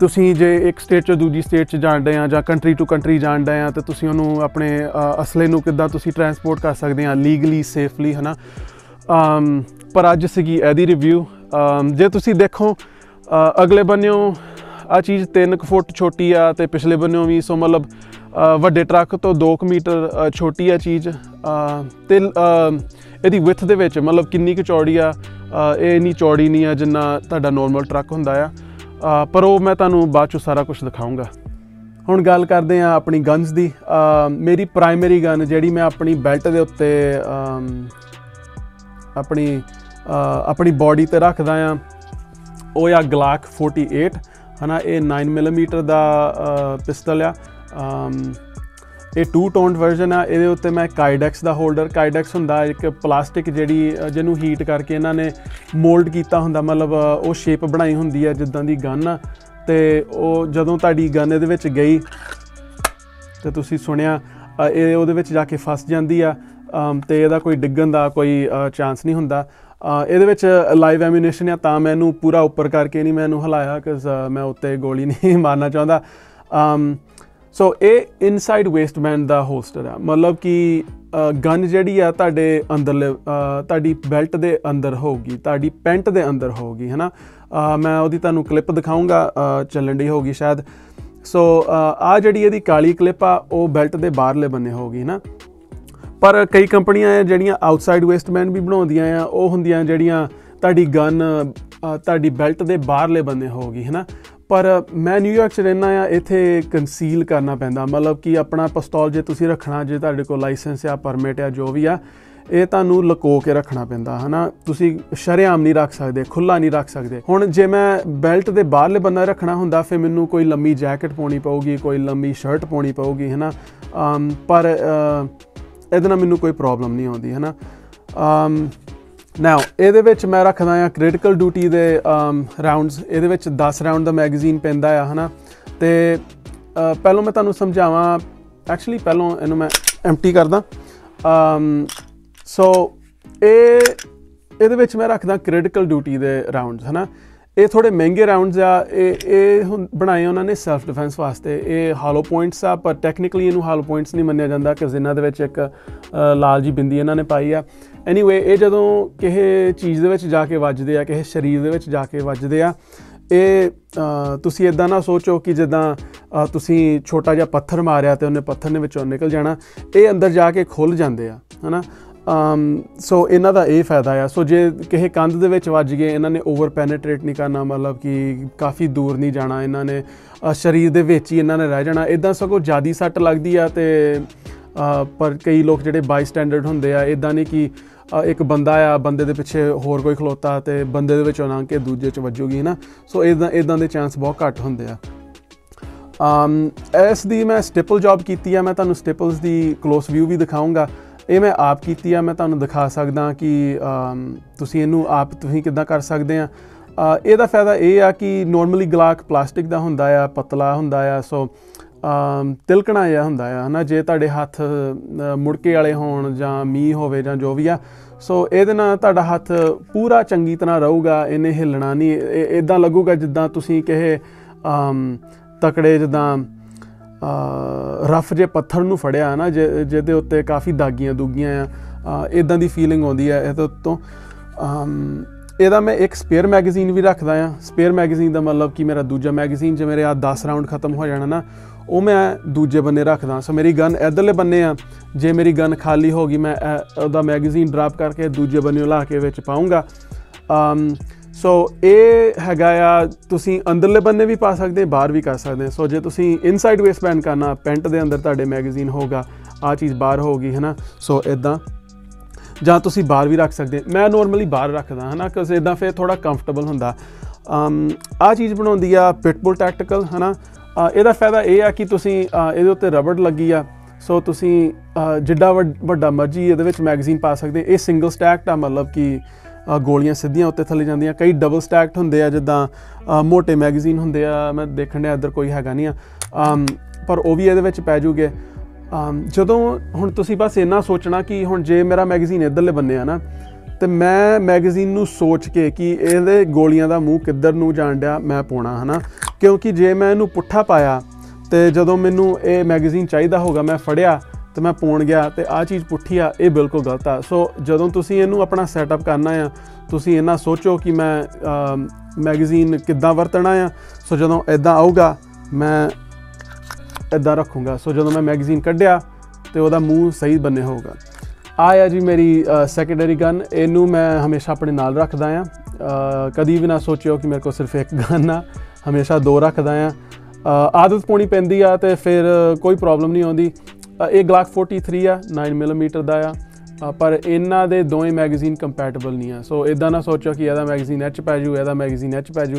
ਤੁਸੀਂ ਜੇ ਇੱਕ ਸਟੇਟ ਤੋਂ ਦੂਜੀ ਸਟੇਟ 'ਚ ਜਾਣਦੇ ਆ ਜਾਂ ਕੰਟਰੀ ਟੂ ਕੰਟਰੀ ਜਾਣਦੇ ਆ ਤੇ ਤੁਸੀਂ ਉਹਨੂੰ ਆਪਣੇ ਅਸਲੇ ਨੂੰ ਕਿੱਦਾਂ ਤੁਸੀਂ ਟਰਾਂਸਪੋਰਟ ਕਰ ਸਕਦੇ ਆ ਲੀਗਲੀ ਸੇਫਲੀ ਹਨਾ ਅਮ ਪਰ ਅੱਜ ਸੀਗੀ ਇਹਦੀ ਰਿਵਿਊ ਜੇ ਤੁਸੀਂ ਦੇਖੋ ਅਗਲੇ ਬੰਨਿਓ ਆ ਚੀਜ਼ 3 ਫੁੱਟ ਛੋਟੀ ਆ ਤੇ ਪਿਛਲੇ ਬੰਨਿਓ ਵੀ ਸੋ ਮਤਲਬ ਵੱਡੇ ਟਰੱਕ ਤੋਂ 2 ਮੀਟਰ ਛੋਟੀ ਆ ਚੀਜ਼। ਅ, ਤੇ ਇਹਦੀ ਵਿਥ ਦੇ ਵਿੱਚ ਮਤਲਬ ਕਿੰਨੀ ਕੁ ਚੌੜੀ ਆ ਇਹ ਇੰਨੀ ਚੌੜੀ ਨਹੀਂ ਆ ਜਿੰਨਾ ਤੁਹਾਡਾ ਨਾਰਮਲ ਟਰੱਕ ਹੁੰਦਾ ਆ। ਪਰ ਉਹ ਮੈਂ ਤੁਹਾਨੂੰ ਬਾਅਦ ਚ ਸਾਰਾ ਕੁਝ ਦਿਖਾਉਂਗਾ ਹੁਣ ਗੱਲ ਕਰਦੇ ਆ ਆਪਣੀ ਗਨਸ ਦੀ। ਮੇਰੀ ਪ੍ਰਾਇਮਰੀ ਗਨ ਜਿਹੜੀ ਮੈਂ ਆਪਣੀ ਬੈਲਟ ਦੇ ਉੱਤੇ ਆਪਣੀ ਆਪਣੀ ਬਾਡੀ ਤੇ ਰੱਖਦਾ ਆ ਉਹ ਆ ਗਲਾਕ 48 ਹਨਾ, ਇਹ 9 ਮਿਲੀਮੀਟਰ ਦਾ ਪਿਸਟਲ ਆ। ਇਹ ਟੂ ਟੋਨਡ ਵਰਜ਼ਨ ਆ। ਇਹਦੇ ਉੱਤੇ ਮੈਂ ਕਾਈਡੈਕਸ ਦਾ ਹੋਲਡਰ ਕਾਈਡੈਕਸ ਹੁੰਦਾ ਇੱਕ ਪਲਾਸਟਿਕ ਜਿਹੜੀ ਜਿਹਨੂੰ ਹੀਟ ਕਰਕੇ ਇਹਨਾਂ ਨੇ ਮੋਲਡ ਕੀਤਾ ਹੁੰਦਾ। ਮਤਲਬ ਉਹ ਸ਼ੇਪ ਬਣਾਈ ਹੁੰਦੀ ਹੈ ਜਿੱਦਾਂ ਦੀ ਗਨ ਆ। ਤੇ ਉਹ ਜਦੋਂ ਤੁਹਾਡੀ ਗਨ ਇਹਦੇ ਵਿੱਚ ਗਈ, ਤੇ ਤੁਸੀਂ ਸੁਣਿਆ ਇਹ ਉਹਦੇ ਵਿੱਚ ਜਾ ਕੇ ਫਸ ਜਾਂਦੀ ਆ। ਤੇ ਇਹਦਾ ਕੋਈ ਡਿੱਗਣ ਦਾ ਕੋਈ ਚਾਂਸ ਨਹੀਂ ਹੁੰਦਾ। ਇਹਦੇ ਵਿੱਚ ਲਾਈਵ ਐਮੂਨੇਸ਼ਨ ਆ ਤਾਂ ਮੈਨੂੰ ਪੂਰਾ ਉੱਪਰ ਕਰਕੇ ਨਹੀਂ ਮੈਨੂੰ ਇਹਨੂੰ ਹਿਲਾਇਆ ਕਿਉਂਕਿ ਮੈਂ ਉੱਤੇ ਗੋਲੀ ਨਹੀਂ ਮਾਰਨਾ ਚਾਹੁੰਦਾ। ਸੋ ਇਹ ਇਨਸਾਈਡ ਵੇਸਟਬੈਂਡ ਦਾ ਹੋਸਟਰ ਆ। ਮਤਲਬ ਕਿ ਗਨ ਜਿਹੜੀ ਆ ਤੁਹਾਡੇ ਅੰਦਰਲੇ ਤੁਹਾਡੀ ਬੈਲਟ ਦੇ ਅੰਦਰ ਹੋਊਗੀ ਤੁਹਾਡੀ ਪੈਂਟ ਦੇ ਅੰਦਰ ਹੋਊਗੀ ਹੈਨਾ? ਅ, ਮੈਂ ਉਹਦੀ ਤੁਹਾਨੂੰ ਕਲਿੱਪ ਦਿਖਾਉਂਗਾ ਅ, ਚੱਲਣ ਦੀ ਹੋਊਗੀ ਸ਼ਾਇਦ। ਸੋ ਆ ਜਿਹੜੀ ਇਹਦੀ ਕਾਲੀ ਕਲਿੱਪ ਆ ਉਹ ਬੈਲਟ ਦੇ ਬਾਹਰਲੇ ਬੰਨੇ ਹੋਊਗੀ ਨਾ ਪਰ ਕਈ ਕੰਪਨੀਆਂ ਆ ਜਿਹੜੀਆਂ ਆਊਟਸਾਈਡ ਵੇਸਟਮੈਨ ਵੀ ਬਣਾਉਂਦੀਆਂ ਆ ਉਹ ਹੁੰਦੀਆਂ ਜਿਹੜੀਆਂ ਤੁਹਾਡੀ ਗਨ ਤੁਹਾਡੀ ਬੈਲਟ ਦੇ ਬਾਹਰਲੇ ਬੰਨੇ ਹੋਊਗੀ ਹੈਨਾ? ਪਰ ਮੈਂ ਨਿਊਯਾਰਕ 'ਚ ਰਹਿਣਾ ਆ ਇੱਥੇ ਕੰਸੀਲ ਕਰਨਾ ਪੈਂਦਾ। ਮਤਲਬ ਕਿ ਆਪਣਾ ਪਿਸਤੌਲ ਜੇ ਤੁਸੀਂ ਰੱਖਣਾ ਜੇ ਤੁਹਾਡੇ ਕੋਲ ਲਾਇਸੈਂਸ ਆ ਪਰਮਿਟ ਆ ਜੋ ਵੀ ਆ ਇਹ ਤੁਹਾਨੂੰ ਲੁਕੋ ਕੇ ਰੱਖਣਾ ਪੈਂਦਾ ਹਨਾ? ਤੁਸੀਂ ਸ਼ਰੇਆਮ ਨਹੀਂ ਰੱਖ ਸਕਦੇ ਖੁੱਲਾ ਨਹੀਂ ਰੱਖ ਸਕਦੇ। ਹੁਣ ਜੇ ਮੈਂ ਬੈਲਟ ਦੇ ਬਾਹਰਲੇ ਬੰਦਾ ਰੱਖਣਾ ਹੁੰਦਾ ਫਿਰ ਮੈਨੂੰ ਕੋਈ ਲੰਮੀ ਜੈਕਟ ਪਾਉਣੀ ਪਊਗੀ ਕੋਈ ਲੰਮੀ ਸ਼ਰਟ ਪਾਉਣੀ ਪਊਗੀ ਹਨਾ? ਅਮ, ਪਰ ਇਹਦੇ ਨਾਲ ਮੈਨੂੰ ਕੋਈ ਪ੍ਰੋਬਲਮ ਨਹੀਂ ਆਉਂਦੀ ਹਨਾ? ਅਮ ਨਾਓ ਇਹਦੇ ਵਿੱਚ ਮੈਂ ਰੱਖਦਾ ਆ ਕ੍ਰਿਟੀਕਲ ਡਿਊਟੀ ਦੇ ਰਾਉਂਡਸ ਇਹਦੇ ਵਿੱਚ 10 ਰਾਉਂਡ ਦਾ ਮੈਗਜ਼ੀਨ ਪੈਂਦਾ ਆ ਹਨਾ? ਤੇ ਅ, ਪਹਿਲਾਂ ਮੈਂ ਤੁਹਾਨੂੰ ਸਮਝਾਵਾਂ ਐਕਚੁਅਲੀ ਪਹਿਲਾਂ ਇਹਨੂੰ ਮੈਂ ਐਮਟੀ ਕਰਦਾ। ਅਮ ਸੋ ਇਹ ਇਹਦੇ ਵਿੱਚ ਮੈਂ ਰੱਖਦਾ ਕ੍ਰਿਟੀਕਲ ਡਿਊਟੀ ਦੇ ਰਾਉਂਡਸ ਹਨਾ? ਇਹ ਥੋੜੇ ਮਹਿੰਗੇ ਰਾਉਂਡਸ ਆ, ਇਹ ਇਹ ਹੁਣ ਬਣਾਏ ਉਹਨਾਂ ਨੇ ਸੈਲਫ ਡਿਫੈਂਸ ਵਾਸਤੇ। ਇਹ ਹਾਲੋ ਪੁਆਇੰਟਸ ਆ, ਪਰ ਟੈਕਨੀਕਲੀ ਇਹਨੂੰ ਹਾਲੋ ਪੁਆਇੰਟਸ ਨਹੀਂ ਮੰਨਿਆ ਜਾਂਦਾ ਕਿ ਇਹਨਾਂ ਦੇ ਵਿੱਚ ਇੱਕ ਲਾਲ ਜੀ ਬਿੰਦੀ ਇਹਨਾਂ ਨੇ ਪਾਈ ਆ। ਐਨੀਵੇ ਇਹ ਜਦੋਂ ਕਿਸੇ ਚੀਜ਼ ਦੇ ਵਿੱਚ ਜਾ ਕੇ ਵੱਜਦੇ ਆ, ਕਿਸੇ ਸਰੀਰ ਦੇ ਵਿੱਚ ਜਾ ਕੇ ਵੱਜਦੇ ਆ, ਇਹ ਤੁਸੀਂ ਇਦਾਂ ਨਾ ਸੋਚੋ ਕਿ ਜਿੱਦਾਂ ਤੁਸੀਂ ਛੋਟਾ ਜਿਹਾ ਪੱਥਰ ਮਾਰਿਆ ਤੇ ਉਹਨੇ ਪੱਥਰ ਦੇ ਵਿੱਚੋਂ ਨਿਕਲ ਜਾਣਾ, ਇਹ ਅੰਦਰ ਜਾ ਕੇ ਖੁੱਲ ਜਾਂਦੇ ਆ, ਹਨਾ? ਅਮ Um, ਸੋ ਇਹਨਾਂ ਦਾ ਇਹ ਫਾਇਦਾ ਆ। ਸੋ ਜੇ ਕਿਸੇ ਕੰਧ ਦੇ ਵਿੱਚ ਵੱਜ ਗਏ, ਇਹਨਾਂ ਨੇ ਓਵਰ ਪੈਨੇਟ੍ਰੇਟ ਨਹੀਂ ਕਰਨਾ, ਮਤਲਬ ਕਿ ਕਾਫੀ ਦੂਰ ਨਹੀਂ ਜਾਣਾ, ਇਹਨਾਂ ਨੇ ਸਰੀਰ ਦੇ ਵਿੱਚ ਹੀ ਇਹਨਾਂ ਨੇ ਰਹਿ ਜਾਣਾ। ਇਦਾਂ ਸਗੋਂ ਜਿਆਦੀ ਸੱਟ ਲੱਗਦੀ ਆ ਤੇ ਪਰ ਕਈ ਲੋਕ ਜਿਹੜੇ ਬਾਈ ਸਟੈਂਡਰਡ ਹੁੰਦੇ ਆ ਇਦਾਂ ਨਹੀਂ ਕਿ ਇੱਕ ਬੰਦਾ ਆ, ਬੰਦੇ ਦੇ ਪਿੱਛੇ ਹੋਰ ਕੋਈ ਖਲੋਤਾ ਤੇ ਬੰਦੇ ਦੇ ਵਿੱਚੋਂ ਲੰਘ ਕੇ ਦੂਜੇ ਚ ਵੱਜੂਗੀ ਨਾ ਸੋ ਇਦਾਂ ਇਦਾਂ ਦੇ ਚਾਂਸ ਬਹੁਤ ਘੱਟ ਹੁੰਦੇ ਆ। ਅਮ ਇਸ ਦੀ ਮੈਂ ਸਟੇਪਲ ਜੌਬ ਕੀਤੀ ਆ। ਮੈਂ ਤੁਹਾਨੂੰ ਸਟਿਪਲਸ ਦੀ ਕਲੋਸ ਵਿਊ ਵੀ ਦਿਖਾਉਂਗਾ ਇਹ ਮੈਂ ਆਪ ਕੀਤੀ ਆ, ਮੈਂ ਤੁਹਾਨੂੰ ਦਿਖਾ ਸਕਦਾ ਕਿ ਤੁਸੀਂ ਇਹਨੂੰ ਆਪ ਤੁਸੀਂ ਕਿੱਦਾਂ ਕਰ ਸਕਦੇ ਆ। ਇਹਦਾ ਫਾਇਦਾ ਇਹ ਆ ਕਿ ਨਾਰਮਲੀ ਗਲਾਕ ਪਲਾਸਟਿਕ ਦਾ ਹੁੰਦਾ ਆ, ਪਤਲਾ ਹੁੰਦਾ ਆ, ਸੋ ਤਿਲਕਣਾ ਜਿਹਾ ਹੁੰਦਾ ਆ, ਹਨਾ? ਜੇ ਤੁਹਾਡੇ ਹੱਥ ਮੁੜਕੇ ਵਾਲੇ ਹੋਣ ਜਾਂ ਮੀਂਹ ਹੋਵੇ ਜਾਂ ਜੋ ਵੀ ਆ, ਸੋ ਇਹਦੇ ਨਾਲ ਤੁਹਾਡਾ ਹੱਥ ਪੂਰਾ ਚੰਗੀ ਤਰ੍ਹਾਂ ਰਹੂਗਾ, ਇਹਨੇ ਹਿੱਲਣਾ ਨਹੀਂ ਇਦਾਂ ਲੱਗੂਗਾ ਜਿੱਦਾਂ ਤੁਸੀਂ ਕਿਸੇ ਤਕੜੇ ਜਿੱਦਾਂ ਰਫ ਜੇ ਪੱਥਰ ਨੂੰ ਫੜਿਆ ਨਾ, ਜਿ- ਜਿਹਦੇ ਉੱਤੇ ਕਾਫੀ ਦਾਗੀਆਂ ਦੁਗੀਆਂ ਆ ਇਦਾਂ ਦੀ ਫੀਲਿੰਗ ਆਉਂਦੀ ਹੈ ਇਹਦੇ ਉੱਤੋਂ। ਇਹਦਾ ਮੈਂ ਇੱਕ ਸਪੇਅਰ ਮੈਗਜ਼ੀਨ ਵੀ ਰੱਖਦਾ ਆ। ਸਪੇਅਰ ਮੈਗਜ਼ੀਨ ਦਾ ਮਤਲਬ ਕਿ ਮੇਰਾ ਦੂਜਾ ਮੈਗਜ਼ੀਨ ਜੇ ਮੇਰੇ ਆ 10 ਰਾਉਂਡ ਖਤਮ ਹੋ ਜਾਣਾ ਨਾ, ਉਹ ਮੈਂ ਦੂਜੇ ਬੰਨੇ ਰੱਖਦਾ। ਸੋ ਮੇਰੀ ਗਨ ਇਧਰਲੇ ਬੰਨੇ ਆ। ਜੇ ਮੇਰੀ ਗਨ ਖਾਲੀ ਹੋ ਗਈ, ਮੈਂ ਉਹਦਾ ਮੈਗਜ਼ੀਨ ਡ੍ਰੌਪ ਕਰਕੇ ਦੂਜੇ ਬੰਨੇ ਲਾ ਕੇ ਵਿੱਚ ਪਾਉਂਗਾ। ਸੋ ਇਹ ਹੈਗਾ ਆ ਤੁਸੀਂ ਅੰਦਰਲੇ ਬੰਨੇ ਵੀ ਪਾ ਸਕਦੇ ਬਾਹਰ ਵੀ ਕਰ ਸਕਦੇ। ਸੋ ਜੇ ਤੁਸੀਂ ਇਨਸਾਈਡ ਵੇਸਟਬੈਂਡ ਕਰਨਾ ਪੈਂਟ ਦੇ ਅੰਦਰ ਤੁਹਾਡੇ ਮੈਗਜ਼ੀਨ ਹੋਗਾ ਆ ਚੀਜ਼ ਬਾਹਰ ਹੋਗੀ ਹੈਨਾ। ਸੋ ਇਦਾਂ ਜਾਂ ਤੁਸੀਂ ਬਾਹਰ ਵੀ ਰੱਖ ਸਕਦੇ। ਮੈਂ ਨਾਰਮਲੀ ਬਾਹਰ ਰੱਖਦਾ ਹਨਾ ਕਿਉਂਕਿ ਇਦਾਂ ਫਿਰ ਥੋੜਾ ਕੰਫਰਟੇਬਲ ਹੁੰਦਾ। ਅਮ ਆ ਚੀਜ਼ ਬਣਾਉਂਦੀ ਆ ਪਿਟਬੁਲ ਟੈਕਟੀਕਲ ਹਨਾ। ਅ, ਇਹਦਾ ਫਾਇਦਾ ਇਹ ਆ ਕਿ ਤੁਸੀਂ ਇਹਦੇ ਉੱਤੇ ਰਬੜ ਲੱਗੀ ਆ। ਸੋ ਤੁਸੀਂ ਜਿੱਡਾ ਵੱਡ- ਵੱਡਾ ਮਰਜ਼ੀ ਇਹਦੇ ਵਿੱਚ ਮੈਗਜ਼ੀਨ ਪਾ ਸਕਦੇ। ਇਹ ਸਿੰਗਲ ਸਟੈਕਡ ਆ ਮਤਲਬ ਕਿ ਗੋਲੀਆਂ ਸਿੱਧੀਆਂ ਉੱਤੇ ਥੱਲੇ ਜਾਂਦੀਆਂ। ਕਈ ਡਬਲ ਸਟੈਕਡ ਹੁੰਦੇ ਆ ਜਿੱਦਾਂ ਅ, ਮੋٹے ਮੈਗਜ਼ੀਨ ਹੁੰਦੇ ਆ ਮੈਂ ਦੇਖਣ ਡਿਆ ਇੱਧਰ ਕੋਈ ਹੈਗਾ ਨਹੀਂ ਆ। ਪਰ ਉਹ ਵੀ ਇਹਦੇ ਵਿੱਚ ਪੈ ਜੂਗੇ। ਜਦੋਂ ਹੁਣ ਤੁਸੀਂ ਬਸ ਇੰਨਾ ਸੋਚਣਾ ਕਿ ਹੁਣ ਜੇ ਮੇਰਾ ਮੈਗਜ਼ੀਨ ਇਧਰਲੇ ਬੰਨੇ ਆ ਨਾ ਤੇ ਮੈਂ ਮੈਗਜ਼ੀਨ ਨੂੰ ਸੋਚ ਕੇ ਕਿ ਇਹਦੇ ਗੋਲੀਆਂ ਦਾ ਮੂੰਹ ਕਿੱਧਰ ਨੂੰ ਜਾਣ ਡਿਆ ਮੈਂ ਪਾਉਣਾ ਹਨਾ? ਕਿਉਂਕਿ ਜੇ ਮੈਂ ਇਹਨੂੰ ਪੁੱਠਾ ਪਾਇਆ ਤੇ ਜਦੋਂ ਮੈਨੂੰ ਇਹ ਮੈਗਜ਼ੀਨ ਚਾਹੀਦਾ ਹੋਗਾ ਮੈਂ ਫੜਿਆ ਤੇ ਮੈਂ ਪਾਉਣ ਗਿਆ ਤੇ ਆ ਚੀਜ਼ ਪੁੱਠੀ ਆ, ਇਹ ਬਿਲਕੁਲ ਗਲਤ ਆ। ਸੋ ਜਦੋਂ ਤੁਸੀਂ ਇਹਨੂੰ ਆਪਣਾ ਸੈਟਅਪ ਕਰਨਾ ਆ, ਤੁਸੀਂ ਇਹਨਾਂ ਸੋਚੋ ਕਿ ਮੈਂ ਮੈਗਜ਼ੀਨ ਕਿੱਦਾਂ ਵਰਤਣਾ ਆ। ਸੋ ਜਦੋਂ ਇਦਾਂ ਆਊਗਾ, ਮੈਂ ਇਦਾਂ ਰੱਖੂੰਗਾ। ਸੋ ਜਦੋਂ ਮੈਂ ਮੈਗਜ਼ੀਨ ਕੱਢਿਆ ਤੇ ਉਹਦਾ ਮੂੰਹ ਸਹੀ ਬੰਨੇ ਹੋਊਗਾ। ਆ ਆ ਜੀ ਮੇਰੀ ਸੈਕੰਡਰੀ ਗਨ ਇਹਨੂੰ ਮੈਂ ਹਮੇਸ਼ਾ ਆਪਣੇ ਨਾਲ ਰੱਖਦਾ ਆ। ਕਦੀ ਵੀ ਨਾ ਸੋਚਿਓ ਕਿ ਮੇਰੇ ਕੋਲ ਸਿਰਫ ਇੱਕ ਗਨ ਆ। ਹਮੇਸ਼ਾ ਦੋ ਰੱਖਦਾ ਆ। ਆਦਤ ਪਾਉਣੀ ਪੈਂਦੀ ਆ ਤੇ ਫਿਰ ਕੋਈ ਪ੍ਰੋਬਲਮ ਨਹੀਂ ਆਉਂਦੀ। ਇਹ ਗਲਾਕ 43 ਆ 9 ਮਿਲੀਮੀਟਰ ਦਾ ਆ। ਪਰ ਇਹਨਾਂ ਦੇ ਦੋਵੇਂ ਮੈਗਜ਼ੀਨ ਕੰਪੈਟੀਬਲ ਨਹੀਂ ਆ। ਸੋ ਇਦਾਂ ਨਾ ਸੋਚੋ ਕਿ ਇਹਦਾ ਮੈਗਜ਼ੀਨ ਇਹ 'ਚ ਪੈ ਜੂ, ਇਹਦਾ ਮੈਗਜ਼ੀਨ ਇਹ 'ਚ ਪੈ ਜੂ।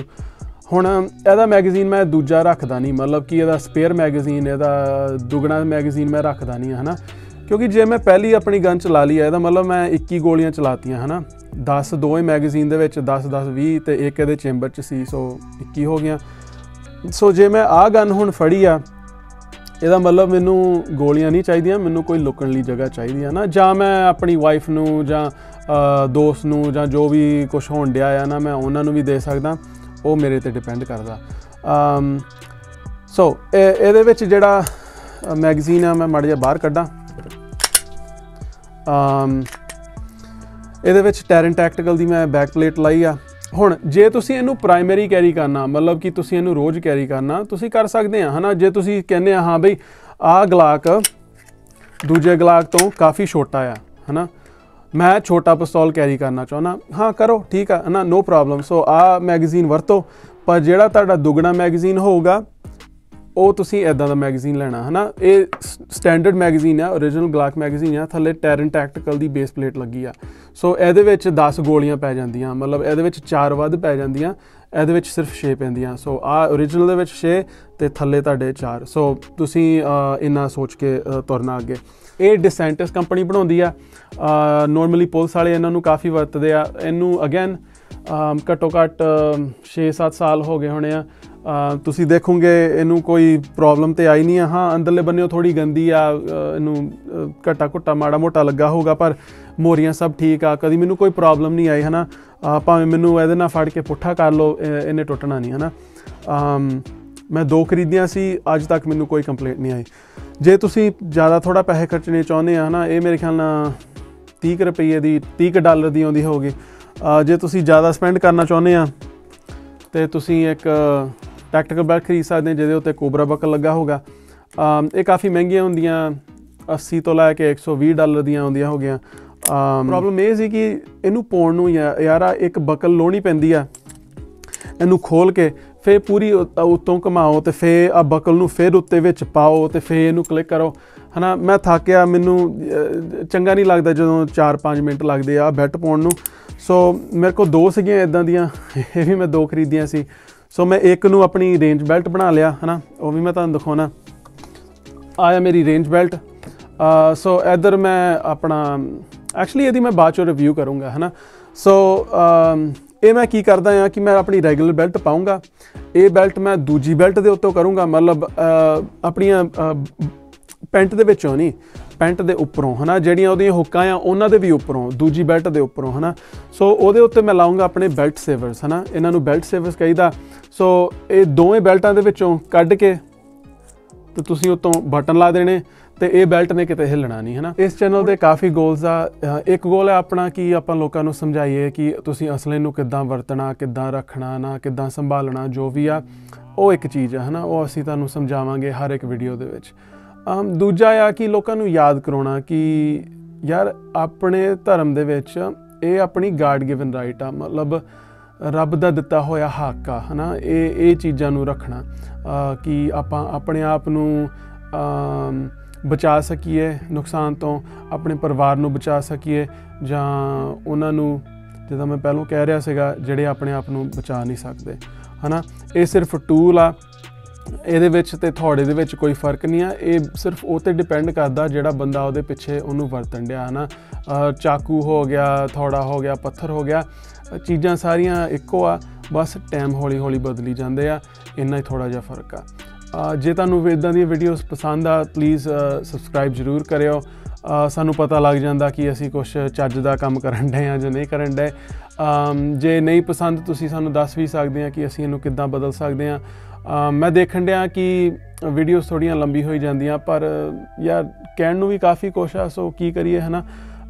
ਹੁਣ ਇਹਦਾ ਮੈਗਜ਼ੀਨ ਮੈਂ ਦੂਜਾ ਰੱਖਦਾ ਨਹੀਂ, ਮਤਲਬ ਕਿ ਇਹਦਾ ਸਪੇਅਰ ਮੈਗਜ਼ੀਨ ਇਹਦਾ ਦੁਗਣਾ ਮੈਗਜ਼ੀਨ ਮੈਂ ਰੱਖਦਾ ਨਹੀਂ ਹਨਾ? ਕਿਉਂਕਿ ਜੇ ਮੈਂ ਪਹਿਲੀ ਆਪਣੀ ਗਨ ਚਲਾ ਲਈ ਆ, ਇਹਦਾ ਮਤਲਬ ਮੈਂ 21 ਗੋਲੀਆਂ ਚਲਾਤੀਆਂ, ਹਨਾ? 10 ਦੋਵੇਂ ਮੈਗਜ਼ੀਨ ਦੇ ਵਿੱਚ 10 10 20 ਤੇ ਇੱਕ ਇਹਦੇ ਚੈਂਬਰ 'ਚ ਸੀ ਸੋ 21 ਹੋ ਗਈਆਂ। ਸੋ ਜੇ ਮੈਂ ਆ ਗਨ ਹੁਣ ਫੜੀ ਆ ਇਹਦਾ ਮਤਲਬ ਮੈਨੂੰ ਗੋਲੀਆਂ ਨਹੀਂ ਚਾਹੀਦੀਆਂ, ਮੈਨੂੰ ਕੋਈ ਲੁਕਣ ਲਈ ਜਗ੍ਹਾ ਚਾਹੀਦੀ ਆ ਨਾ। ਜਾਂ ਮੈਂ ਆਪਣੀ ਵਾਈਫ ਨੂੰ ਜਾਂ ਦੋਸਤ ਨੂੰ ਜਾਂ ਜੋ ਵੀ ਕੁਝ ਹੋਣ ਡਿਆ ਆ ਨਾ, ਮੈਂ ਉਹਨਾਂ ਨੂੰ ਵੀ ਦੇ ਸਕਦਾ, ਉਹ ਮੇਰੇ ਤੇ ਡਿਪੈਂਡ ਕਰਦਾ। ਅਮ ਸੋ ਇਹਦੇ ਵਿੱਚ ਜਿਹੜਾ ਮੈਗਜ਼ੀਨ ਆ, ਮੈਂ ਮੜ ਜਾ ਬਾਹਰ ਕੱਢਾਂ। ਅਮ, ਇਹਦੇ ਵਿੱਚ ਟੈਰਨ ਟੈਕਟੀਕਲ ਦੀ ਮੈਂ ਬੈਕ ਪਲੇਟ ਲਾਈ ਆ। ਹੁਣ ਜੇ ਤੁਸੀਂ ਇਹਨੂੰ ਪ੍ਰਾਇਮਰੀ ਕੈਰੀ ਕਰਨਾ, ਮਤਲਬ ਕਿ ਤੁਸੀਂ ਇਹਨੂੰ ਰੋਜ਼ ਕੈਰੀ ਕਰਨਾ, ਤੁਸੀਂ ਕਰ ਸਕਦੇ ਆ, ਹਨਾ? ਜੇ ਤੁਸੀਂ ਕਹਿੰਦੇ ਆ, ਹਾਂ ਬਈ, ਆਹ ਗਲਾਕ ਦੂਜੇ ਗਲਾਕ ਤੋਂ ਕਾਫੀ ਛੋਟਾ ਆ, ਹਨਾ? ਮੈਂ ਛੋਟਾ ਪਿਸਤੌਲ ਕੈਰੀ ਕਰਨਾ ਚਾਹੁੰਦਾ, ਹਾਂ, ਕਰੋ, ਠੀਕ ਆ ਨਾ ਨੋ ਪ੍ਰੋਬਲਮ ਸੋ ਆ ਮੈਗਜ਼ੀਨ ਵਰਤੋ, ਪਰ ਜਿਹੜਾ ਤੁਹਾਡਾ ਦੁੱਗਣਾ ਮੈਗਜ਼ੀਨ ਹੋਊਗਾ ਉਹ ਤੁਸੀਂ ਐਦਾਂ ਦਾ ਮੈਗਜ਼ੀਨ ਲੈਣਾ, ਹਨਾ? ਇਹ ਸਟੈਂਡਰਡ ਮੈਗਜ਼ੀਨ ਆ origignal ਗਲਾਕ ਮੈਗਜ਼ੀਨ ਆ, ਥੱਲੇ ਟੈਰਨ ਟੈਕਟੀਕਲ ਦੀ ਬੇਸ ਪਲੇਟ ਲੱਗੀ ਆ। ਸੋ ਇਹਦੇ ਵਿੱਚ 10 ਗੋਲੀਆਂ ਪੈ ਜਾਂਦੀਆਂ, ਮਤਲਬ ਇਹਦੇ ਵਿੱਚ 4 ਵੱਧ ਪੈ ਜਾਂਦੀਆਂ, ਇਹਦੇ ਵਿੱਚ ਸਿਰਫ 6 ਪੈਂਦੀਆਂ। ਸੋ ਆ origignal ਦੇ ਵਿੱਚ 6 ਤੇ ਥੱਲੇ ਤੁਹਾਡੇ 4 ਸੋ ਤੁਸੀਂ ਇੰਨਾ ਸੋਚ ਕੇ ਤੁਰਨਾ ਅੱਗੇ। ਇਹ ਡਿਸੈਂਟਸ ਕੰਪਨੀ ਬਣਾਉਂਦੀ ਆ। ਨਾਰਮਲੀ ਪੁਲਿਸ ਵਾਲੇ ਇਹਨਾਂ ਨੂੰ ਕਾਫੀ ਵਰਤਦੇ ਆ। ਇਹਨੂੰ ਅਗੇਨ ਘੱਟੋ ਘੱਟ 6-7 ਸਾਲ ਹੋ ਗਏ ਹੋਣੇ ਆ। ਤੁਸੀਂ ਦੇਖੋਗੇ ਇਹਨੂੰ ਕੋਈ ਪ੍ਰੋਬਲਮ ਤੇ ਆਈ ਨਹੀਂ ਆ। ਹਾਂ ਅੰਦਰਲੇ ਬੰਨਿਓ ਥੋੜੀ ਗੰਦੀ ਆ ਇਹਨੂੰ ਅ, ਘਟਾ ਘੁੱਟਾ ਮਾੜਾ ਮੋਟਾ ਲੱਗਾ ਹੋਊਗਾ ਪਰ ਮੋਰੀਆਂ ਸਭ ਠੀਕ ਆ ਕਦੀ ਮੈਨੂੰ ਕੋਈ ਪ੍ਰੋਬਲਮ ਨਹੀਂ ਆਈ ਹਨਾ? ਅ, ਭਾਵੇਂ ਮੈਨੂੰ ਇਹਦੇ ਨਾਲ ਫੜ ਕੇ ਪੁੱਠਾ ਕਰ ਲਓ ਇਹਨੇ ਟੁੱਟਣਾ ਨਹੀਂ ਹਨਾ? ਅਮ, ਮੈਂ ਦੋ ਖਰੀਦੀਆਂ ਸੀ ਅੱਜ ਤੱਕ ਮੈਨੂੰ ਕੋਈ ਕੰਪਲੇਂਟ ਨਹੀਂ ਆਈ। ਜੇ ਤੁਸੀਂ ਜ਼ਿਆਦਾ ਥੋੜਾ ਪੈਸੇ ਖਰਚਣੇ ਚਾਹੁੰਦੇ ਆ ਹਨਾ ਇਹ ਮੇਰੇ ਖਿਆਲ ਨਾਲ 30 ਕੁ ਰੁਪਏ ਦੀ 30 ਕੁ ਡਾਲਰ ਦੀ ਆਉਂਦੀ ਹੋਊਗੀ। ਅ, ਜੇ ਤੁਸੀਂ ਜ਼ਿਆਦਾ ਸਪੈਂਡ ਕਰਨਾ ਚਾਹੁੰਦੇ ਆ ਤੇ ਤੁਸੀਂ ਇੱਕ ਟੈਕਟੀਕਲ ਬੈਲਟ ਖਰੀਦ ਸਕਦੇ ਹਾਂ, ਜਿਹਦੇ ਉੱਤੇ ਕੋਬਰਾ ਬਕਲ ਲੱਗਾ ਹੋਗਾ ਇਹ ਕਾਫੀ ਮਹਿੰਗੀਆਂ ਹੁੰਦੀਆਂ 80 ਤੋਂ ਲੈ ਕੇ 120 ਡਾਲਰ ਦੀਆਂ ਆਉਂਦੀਆਂ ਹੋ ਗਈਆਂ ਪ੍ਰੋਬਲਮ ਇਹ ਸੀ ਕਿ ਇਹਨੂੰ ਪਾਉਣ ਨੂੰ ਯਾ- ਯਾਰਾ, ਇੱਕ ਬਕਲ ਲੋਣੀ ਪੈਂਦੀ ਆ। ਇਹਨੂੰ ਖੋਲ ਕੇ ਫੇਰ ਪੂਰੀ ਉ- ਉੱਤੋਂ ਘਮਾਓ ਤੇ ਫੇਰ ਆ ਬਕਲ ਨੂੰ ਫੇਰ ਉੱਤੇ ਵਿੱਚ ਪਾਓ ਤੇ ਫੇਰ ਇਹਨੂੰ ਕਲਿੱਕ ਕਰੋ। ਹਨਾ, ਮੈਂ ਥੱਕਿਆ, ਮੈਨੂੰ ਚੰਗਾ ਨਹੀਂ ਲੱਗਦਾ ਜਦੋਂ 4-5 ਮਿੰਟ ਲੱਗਦੇ ਆ ਬੈਟ ਪਾਉਣ ਨੂੰ। ਸੋ ਮੇਰੇ ਕੋਲ ਦੋ ਸੀਗੀਆਂ ਇਦਾਂ ਦੀਆਂ, ਇਹ ਵੀ ਮੈਂ ਦੋ ਖਰੀਦੀਆਂ ਸੀ। ਸੋ ਮੈਂ ਇੱਕ ਨੂੰ ਆਪਣੀ ਰੇਂਜ ਬੈਲਟ ਬਣਾ ਲਿਆ, ਹਨਾ? ਉਹ ਵੀ ਮੈਂ ਤੁਹਾਨੂੰ ਦਿਖਾਉਣਾ। ਆਇਆ ਮੇਰੀ ਰੇਂਜ ਬੈਲਟ ਸੋ ਇਧਰ ਮੈਂ ਆਪਣਾ ਐਕਚੁਅਲੀ ਇਹਦੀ ਮੈਂ ਬਾਅਦ ਚੋਂ ਰਿਵਿਊ ਕਰੂੰਗਾ, ਹਨਾ? ਸੋ ਇਹ ਮੈਂ ਕੀ ਕਰਦਾ ਆ ਕਿ ਮੈਂ ਆਪਣੀ ਰੈਗੂਲਰ ਬੈਲਟ ਪਾਉਂਗਾ ਇਹ ਬੈਲਟ ਮੈਂ ਦੂਜੀ ਬੈਲਟ ਦੇ ਉੱਤੋਂ ਕਰੂੰਗਾ, ਮਤਲਬ ਆਪਣੀਆਂ ਪੈਂਟ ਦੇ ਵਿੱਚੋਂ ਨਹੀਂ ਪੈਂਟ ਦੇ ਉੱਪਰੋਂ, ਹਨਾ? ਜਿਹੜੀਆਂ ਉਹਦੀਆਂ ਹੁੱਕਾਂ ਆ, ਉਹਨਾਂ ਦੇ ਵੀ ਉੱਪਰੋਂ, ਦੂਜੀ ਬੈਲਟ ਦੇ ਉੱਪਰੋਂ, ਹਨਾ? ਸੋ ਉਹਦੇ ਉੱਤੇ ਮੈਂ ਲਾਉਂਗਾ ਆਪਣੇ ਬੈਲਟ ਸੇਵਰਸ, ਹਨਾ? ਇਹਨਾਂ ਨੂੰ ਬੈਲਟ ਸੇਵਰਸ ਕਹੀਦਾ। ਸੋ ਇਹ ਦੋਵੇਂ ਬੈਲਟਾਂ ਦੇ ਵਿੱਚੋਂ ਕੱਢ ਕੇ ਤੇ ਤੁਸੀਂ ਉਤੋਂ ਬਟਨ ਲਾ ਦੇਣੇ ਤੇ ਇਹ ਬੈਲਟ ਨੇ ਕਿਤੇ ਹਿੱਲਣਾ ਨਹੀਂ, ਹਨਾ? ਇਸ ਚੈਨਲ ਦੇ ਕਾਫੀ ਗੋਲਸ ਆ। ਇੱਕ ਗੋਲ ਹੈ ਆਪਣਾ ਕਿ ਆਪਾਂ ਲੋਕਾਂ ਨੂੰ ਸਮਝਾਈਏ ਕਿ ਤੁਸੀਂ ਅਸਲੇ ਨੂੰ ਕਿੱਦਾਂ ਵਰਤਣਾ, ਕਿੱਦਾਂ ਰੱਖਣਾ ਨਾ, ਕਿੱਦਾਂ ਸੰਭਾਲਣਾ, ਜੋ ਵੀ ਆ, ਉਹ ਇੱਕ ਚੀਜ਼ ਆ, ਹਨਾ? ਉਹ ਅਸੀਂ ਤੁਹਾਨੂੰ ਸਮਝਾਵਾਂਗੇ ਹਰ ਇੱਕ ਵੀਡੀਓ ਦੇ ਵਿੱਚ। ਅਮ, ਦੂਜਾ ਆ ਕਿ ਲੋਕਾਂ ਨੂੰ ਯਾਦ ਕਰਾਉਣਾ ਕਿ ਯਾਰ ਆਪਣੇ ਧਰਮ ਦੇ ਵਿੱਚ ਇਹ ਆਪਣੀ ਗਾਡ ਗਿਵਨ ਰਾਈਟ ਆ, ਮਤਲਬ ਰੱਬ ਦਾ ਦਿੱਤਾ ਹੋਇਆ ਹੱਕ ਆ, ਹਨਾ? ਇਹ ਇਹ ਚੀਜ਼ਾਂ ਨੂੰ ਰੱਖਣਾ ਕਿ ਆਪਾਂ ਆਪਣੇ ਆਪ ਨੂੰ ਬਚਾ ਸਕੀਏ, ਨੁਕਸਾਨ ਤੋਂ ਆਪਣੇ ਪਰਿਵਾਰ ਨੂੰ ਬਚਾ ਸਕੀਏ, ਜਾਂ ਉਹਨਾਂ ਨੂੰ, ਜਿੱਦਾਂ ਮੈਂ ਪਹਿਲਾਂ ਕਹਿ ਰਿਹਾ ਸੀਗਾ, ਜਿਹੜੇ ਆਪਣੇ ਆਪ ਨੂੰ ਬਚਾ ਨਹੀਂ ਸਕਦੇ, ਹਨਾ? ਇਹ ਸਿਰਫ ਟੂਲ ਆ ਇਹਦੇ ਵਿੱਚ ਤੇ ਥੋੜੇ ਦੇ ਵਿੱਚ ਕੋਈ ਫ਼ਰਕ ਨਹੀਂ ਆ। ਇਹ ਸਿਰਫ ਉਹ ਤੇ ਡਿਪੈਂਡ ਕਰਦਾ ਜਿਹੜਾ ਬੰਦਾ ਉਹਦੇ ਪਿੱਛੇ ਉਹਨੂੰ ਵਰਤਣ ਡਿਆ, ਹਨਾ? ਅਹ ਚਾਕੂ ਹੋ ਗਿਆ, ਥੋੜਾ ਹੋ ਗਿਆ, ਪੱਥਰ ਹੋ ਗਿਆ ਚੀਜ਼ਾਂ ਸਾਰੀਆਂ ਇੱਕੋ ਆ, ਬਸ ਟਾਈਮ ਹੌਲੀ ਹੌਲੀ ਬਦਲੀ ਜਾਂਦੇ ਆ, ਇੰਨਾ ਹੀ ਥੋੜਾ ਜਿਹਾ ਫ਼ਰਕ ਆ। ਜੇ ਤੁਹਾਨੂੰ ਇਦਾਂ ਦੀਆਂ ਵੀਡੀਓਜ਼ ਪਸੰਦ ਆ ਪਲੀਜ਼ ਸਬਸਕ੍ਰਾਈਬ ਜ਼ਰੂਰ ਕਰਿਓ। ਸਾਨੂੰ ਪਤਾ ਲੱਗ ਜਾਂਦਾ ਕਿ ਅਸੀਂ ਕੁਝ ਚੱਜ ਦਾ ਕੰਮ ਕਰਨ ਡਏ ਆ ਜਾਂ ਨਹੀਂ ਕਰਨ ਡਏ। ਜੇ ਨਹੀਂ ਪਸੰਦ, ਤੁਸੀਂ ਸਾਨੂੰ ਦੱਸ ਵੀ ਸਕਦੇ ਆ ਕਿ ਅਸੀਂ ਇਹਨੂੰ ਕਿੱਦਾਂ ਬਦਲ ਸਕਦੇ ਆ। ਮੈਂ ਦੇਖਣ ਡਿਆ ਕਿ ਵੀਡੀਓਜ਼ ਥੋੜੀਆਂ ਲੰਬੀ ਹੋਈ ਜਾਂਦੀਆਂ, ਪਰ ਯਾਰ ਕਹਿਣ ਨੂੰ ਵੀ ਕਾਫੀ ਕੁਛ ਆ, ਸੋ ਕੀ ਕਰੀਏ, ਹਨਾ?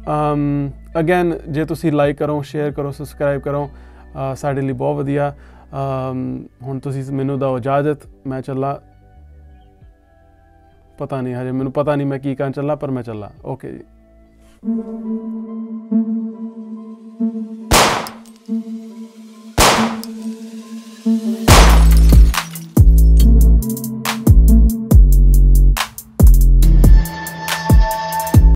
ਅਮ ਅਗੇਨ ਜੇ ਤੁਸੀਂ ਲਾਈਕ ਕਰੋ ਸ਼ੇਅਰ ਕਰੋ ਸਬਸਕ੍ਰਾਈਬ ਕਰੋ ਸਾਡੇ ਲਈ ਬਹੁਤ ਵਧੀਆ। ਹੁਣ ਤੁਸੀਂ ਮੈਨੂੰ ਦਿਓ ਇਜਾਜ਼ਤ, ਮੈਂ ਚੱਲਾ। ਪਤਾ ਨਹੀਂ ਹਜੇ, ਮੈਨੂੰ ਪਤਾ ਨਹੀਂ ਮੈਂ ਕੀ ਕਰਨ ਚੱਲਾ, ਪਰ ਮੈਂ ਚੱਲਾ। ਓਕੇ ਜੀ।